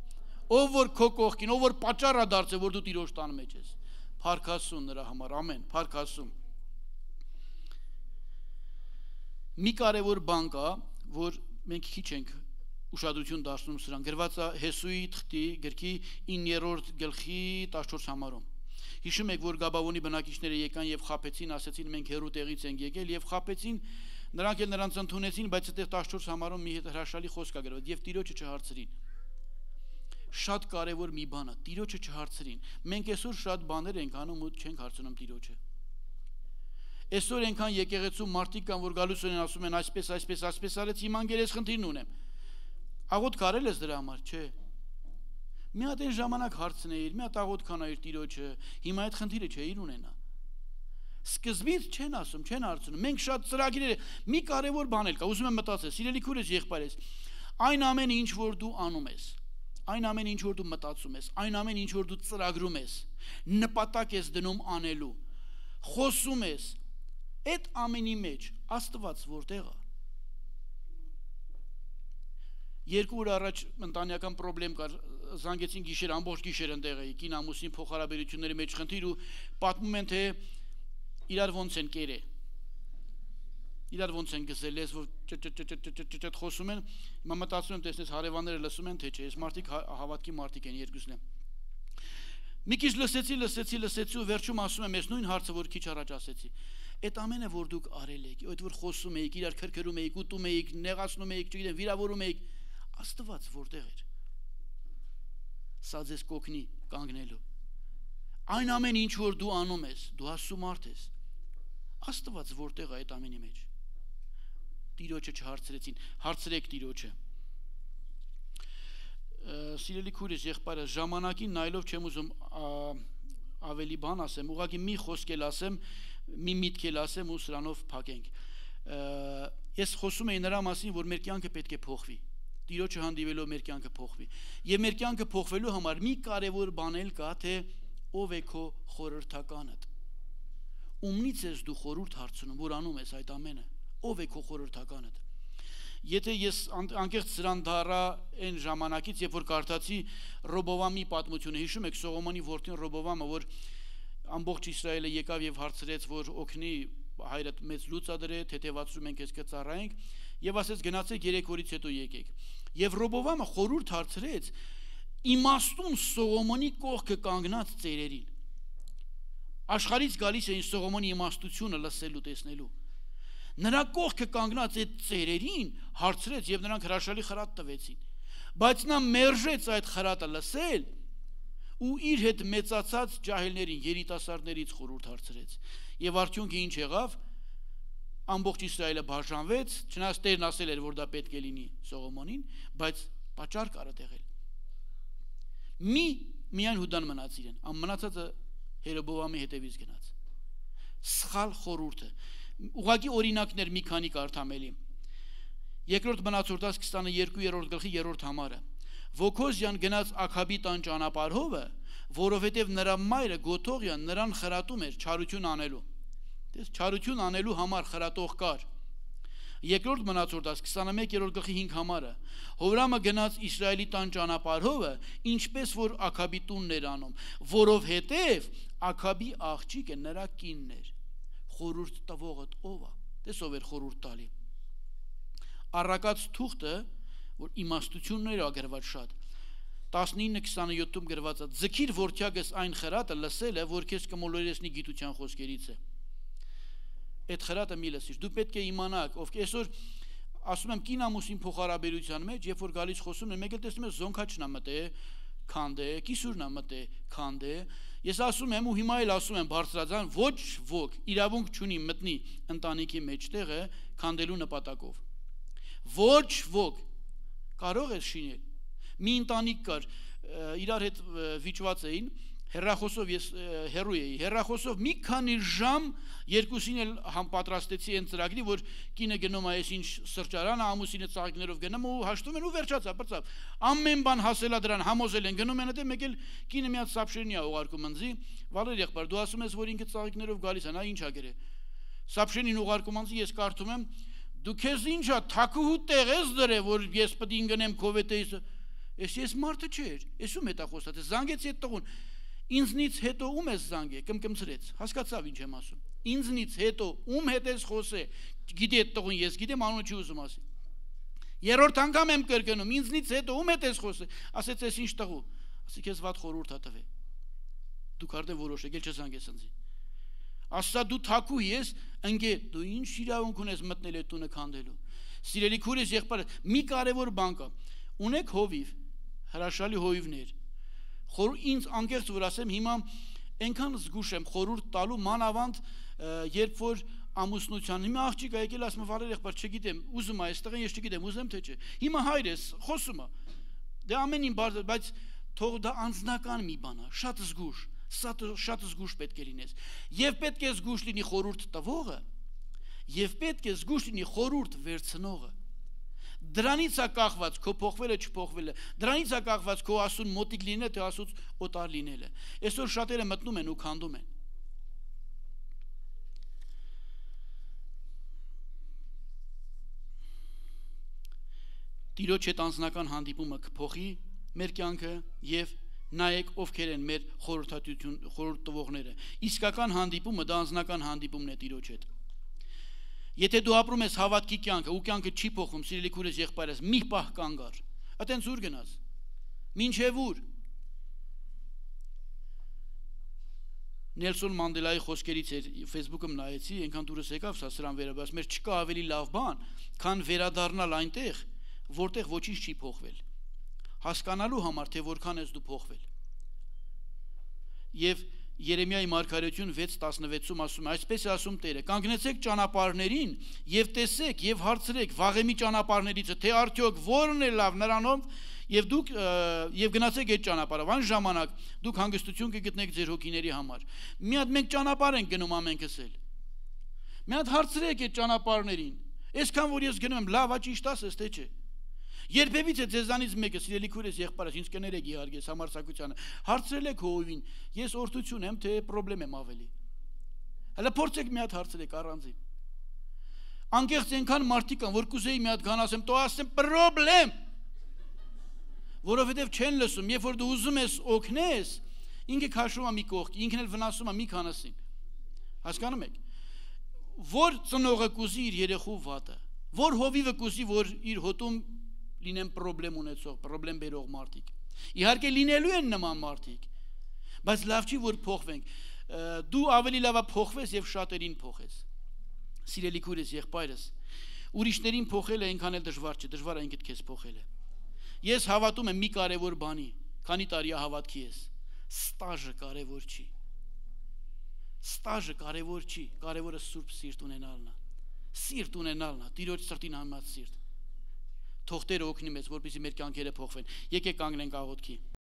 Ով որ քո կողքին, ով որ պատճառա դարձել, որ դու տիրոջ տան մեջ ես։ Փարքասուն նրա համար, ամեն, փարքասուն։ Մի կարևոր բան կա, որ մենք քիչ ենք ուշադրություն դարձնում սրան գրված է Հեսուի թղթի գրքի 9-րդ գլխի 14 համարում Հիշում եք որ Գաբավոնի բնակիչները եկան եւ խապեցին ասեցին մենք հերու տեղից ենք եկել եւ խապեցին նրանք էլ նրանց ընդունեցին բայց այդտեղ 14 համարում մի հրաշալի խոսք է գրված եւ տիրոջը չհարցրին շատ կարևոր մի բան է տիրոջը չհարցրին մենք այսօր շատ բաներ ենք անում ու չենք հարցնում տիրոջը Այսօր այնքան եկեղեցու մարդիկ կան, որ գալուս են ասում են այսպես, այսպես, այսպես արեց, իմ անգերես խնդիրն ունեմ։ Աղոտ կարել ես դրա համար, չէ։ Մի հատ այն ժամանակ հարցնեիր, մի հատ աղոտ կանայիր տիրոջը, հիմա այդ խնդիրը չէ իր ունենա։ Սկզբից չեն ասում, չեն հարցնում։ Մենք շատ ծրագիրներ, մի կարևոր բան էլ կա, ուզում եմ մտածել, սիրելի քուրս եղբայրես, այն ամենը ինչ որ դու անում ես, այն ամենը ինչ որ դու մտածում ես, այն ամենը ինչ որ դու ծրագրում ես, նպատակ ես դնում անելու, խոսում ես, այդ ամենի մեջ Աստված որտեղ է Երկու օր առաջ ընտանեկան խնդրեմ կար, զանգեցին գիշեր ամբողջ գիշեր ընդեղ էի, կին ամուսին փոխհարաբերությունների մեջ խնդիր ու պատմում են թե իրար ոնց են կերե։ Իրար ոնց են գզել, ես որ ճճճճճճճ խոսում են, հիմա մտածում եմ տեսնես հարևանները լսում են թե չէ, ես մարդիկ հավատքի մարդիկ են երկուսն են։ Մի քիչ լսեցի, լսեցի, լսեցի ու վերջում ասում եմ, ես նույն հարցը որ քիչ առաջ ասեցի։ Այդ ամենը որ դուք արել եք, այդ որ խոսում եք, իրար քրքրում եք, ուտում եք, նեղացնում եք, չգիտեմ, վիրավորում եք, Աստված որտեղ էր։ Սա ձեզ կոգնի կանգնելու։ Այն ամեն ինչ որ դու անում ես, դու ասու մարդ ես։ Աստված որտեղ է այդ ամենի մեջ։ Տիրոջը չհարցրեցին, հարցրեք Տիրոջը։ Սիրելի քուրս, եղբայրս, ժամանակին նայելով չեմ ուզում ավելի բան ասեմ, ուղղակի մի խոսք էլ ասեմ, մի միտք էլ ասեմ ու սրանով փակենք։ Ես խոսում եի նրա մասին, որ մեր կյանքը պետք է փոխվի Տիրոջը հանդիվելով մեր կյանքը փոխվի։ Եվ մեր կյանքը փոխվելու համար մի կարևոր բան էլ կա, թե ով է քո խորհրդականդ։ Ումնից ես դու խորհուրդ հարցնում, որ անում ես այդ ամենը։ Ով է քո խորհրդականդ։ Եթե ես անկեղծ սրան դառա այն ժամանակից, երբ որ կարդացի Ռոբովամի պատմությունը, հիշում եք Սողոմոնի որդին Ռոբովամը, որ ամբողջ Իսրայելը եկավ եւ հարցրեց, որ օգնի հայրդ մեծ լուծադրե, թեթևացում ենք ես կծառայենք, եւ ասեց գնացեք 3 օրից հետո եկեք։ Եվ Ռոբովամը խորուրդ հարցրեց իմաստուն Սողոմոնի կողքը կանգնած ծերերին։ Աշխարից գալիս էին Սողոմոնի իմաստությունը լսելու, տեսնելու։ Նրա կողքը կանգնած այդ ծերերին հարցրեց եւ նրանք հրաշալի խրատ տվեցին։ Բայց նա մերժեց այդ խրատը լսել ու իր հետ մեծացած ջահելներին, երիտասարդներից խորուրդ հարցրեց։ Եվ արդյունքը ինչ եղավ։ ամբողջ Իսրայելը բաժանվեց, չնայած Տերն ասել էր, որ դա պետք է լինի Սողոմոնին, բայց պատճառ կարա տեղել։ Մի միայն Հուդան մնաց իրեն, ամնացածը Հերոբովամի հետևից գնաց։ Սխալ խորուրդը։ Ուղղակի օրինակներ մի քանի կարդամելի։ Երկրորդ մնացորդաց 22-րդ գլխի 3-րդ համարը։ Վոքոզյան գնաց Աքաբի տան ճանապարհովը, որովհետև նրա մայրը Գոթողյան նրան խրատում էր չարություն անելու։ Դες չարություն անելու համար խրատող կար։ Երկրորդ մնացորդաց 21-րդ գլխի 5 համարը Հովրամը գնաց Իսրայելի տան ճանապարհովը, ինչպես որ Աքաբի տունն էր անում, որովհետև Աքաբի աղջիկը նրա կինն էր։ Խորուրդ տվողը ով է։ Տես ով էր խորուրդ տալի։ Առակած թուղթը, որ իմաստությունն էր ագրված շատ։ 19-27-ում գրված է. «Ձգիր որթյակս այն խրատը լսել է, որ քեզ կմոլորեսնի գիտության խոսքերից է»։ Այդ խրատը մի լսիր։ Դու պետք է իմանաք, ով այսօր ասում եմ կին ամուսին փոխհարաբերության մեջ, երբ որ գալիս խոսում են, մեկը տեսնում է զոնքաչն է մտե, քանդե, կիսուրն է մտե, քանդե, ես ասում եմ ու հիմա էլ ասում եմ բարձրաձայն ոչ ոք իրավունք չունի մտնի ընտանիքի մեջտեղը քանդելու նպատակով ոչ ոք կարող է շինել մի ընտանիք կար իրար հետ վիճված էին հերրախոսով ես հերու էի հերրախոսով մի քանի ժամ երկուսին էլ համ պատրաստեցի այն ծրագրի որ կինը գնում է այս ինչ սրճարանը ամուսինը ծաղիկներով գնում ու հաշտում են ու վերջացա բրծավ ամեն բան հասելա դրան համոզել են գնում են դե մեկ էլ կինը մի հատ սապշերնի է ուղարկում ընձի վալեր եղբայր դու ասում ես որ ինքը ծաղիկներով գալիս է նա ինչ ա գրե սապշերնին ուղարկում ընձի ես կարդում եմ դու քեզ ինչա թակուհու տեղ ես դրե որ ես պետք է ինգնեմ քովետեիս Ես ես մարդը չէր։ Ես ում հետա խոսած, զանգեցի այդ տղուն։ Ինձնից հետո ում ես զանգե, կմկմցրեց։ Հասկացավ ինչ եմ ասում։ Ինձնից հետո ում հետ ես խոսե։ Գիտի այդ տղուն ես գիտեմ անունը չի ուզում ասի։ Երրորդ անգամ եմ կրկնում, ինձնից հետո ում հետ ես խոսե։ Ասեց ես ինչ տղու։ Ասի քեզ ված խորուրդ հատվե։ Դու կարդե որոշեք, ել չզանգես ինձ։ Ասա դու թակու ես, ընկե, դու ինչ իրավունք ունես մտնել այդ տունը քանդելու։ Սիրելի քուրես եղբայր, մի կարևոր բան կա։ Ունեք հովիվ, հրաշալի հոյվներ։ Խոր ինձ անկեղծ որ ասեմ, հիմա այնքան զգուշ եմ խորուրդ տալու մանավանդ երբ որ ամուսնության հիմա աղջիկը եկել ասում վարեր եղբայր չգիտեմ ուզում է այստեղ ես չգիտեմ ուզեմ թե չէ հիմա հայրս խոսում է դե ամենին բարձր բայց թող դա անձնական մի բան է շատ զգուշ շատ շատ զգուշ պետք է լինես եւ պետք է զգուշ լինի խորուրդ տվողը եւ պետք է զգուշ լինի խորուրդ վերցնողը Դրանից է կախված քո փոխվելը չփոխվելը։ Դրանից է կախված քո ասուն մոտիկ լինելը, թե ասուց օտար լինելը։ Այսօր շատերը մտնում են ու քանդում են։ Տիրոջ հետ անձնական հանդիպումը կփոխի մեր կյանքը եւ նայեք ովքեր են մեր խորհրդատություն խորհուրդ տվողները։ Իսկական հանդիպումը դա անձնական հանդիպումն է Տիրոջ հետ։ Եթե դու ապրում ես հավատքի կյանքը, ու կյանքը չի փոխում, սիրելի քուրես եղբայրս, մի պահ կանգար։ Ատենց ուր գնաս։ Մինչև ուր։ Նելսոն Մանդելայի խոսքերից էր Facebook-ում նայեցի, այնքան դուրս եկավ սա սրան վերաբերս, մեր չկա ավելի լավ բան, քան վերադառնալ այնտեղ, որտեղ ոչինչ չի փոխվել։ Հասկանալու համար, թե որքան ես դու փոխվել։ Եվ Երեմիայի մարգարեություն 6:16-ում ասում է, այսպես է ասում Տերը. կանգնեցեք ճանապարհներին եւ տեսեք եւ հարցրեք վաղեմի ճանապարհներիցը, թե արդյոք որն է լավ նրանով եւ դուք եւ գնացեք այդ ճանապարհով, այն ժամանակ դուք հանգստություն կգտնեք ձեր հոգիների համար։ Մի հատ մենք ճանապարհ ենք գնում ամենքս էլ։ Մի հատ հարցրեք այդ ճանապարհներին։ Այսքան որ ես գնում եմ, լավ, ճիշտ ասես, թե չէ։ Երբևիցե ձեզանից մեկը սիրելի քուրես եղբայրս ինձ կներեք իհարկե համարցակությանը հարցրել եք հովին ես օրտություն եմ թե խնդրեմ եմ ավելի հələ փորձեք մի հատ հարցրեք առանձին անկեղծ այնքան մարդիկ կան որ կուզեի մի հատ գան ասեմ տո ասեմ խնդրեմ որովհետև չեն լսում երբ որ դու ուզում ես օգնես ինքը քաշում է մի կողք ինքն էլ վնասում է մի քանասին հասկանում եք որ ծնողը կուզի իր երեխու վատը որ հովիվը կուզի որ իր հոտում լինեն խնդրեմ ունեցող, խնդրեմ բերող մարդիկ։ Իհարկե լինելու են նման մարդիկ, բայց լավ չի որ փոխվենք։ Դու ավելի լավա փոխվես եւ շատերին փոխես։ Սիրելի քուրես, եղբայրս, ուրիշներին փոխելը այնքան էլ դժվար չէ, դժվար է ինքդ քեզ փոխելը։ Ես հավատում եմ մի կարևոր բանի, քանի տարի հավատքի ես։ Ստաժը կարևոր չի։ Ստաժը կարևոր չի, կարևորը սուրբ սիրտ ունենալն է։ Սիրտ ունենալն է, Տիրոջ սրտին համած սիրտ։ Թող Տերը օգնի մեզ, որպեսզի մեր կյանքերը փոխվեն։ Եկեք կանգնենք աղոթքի։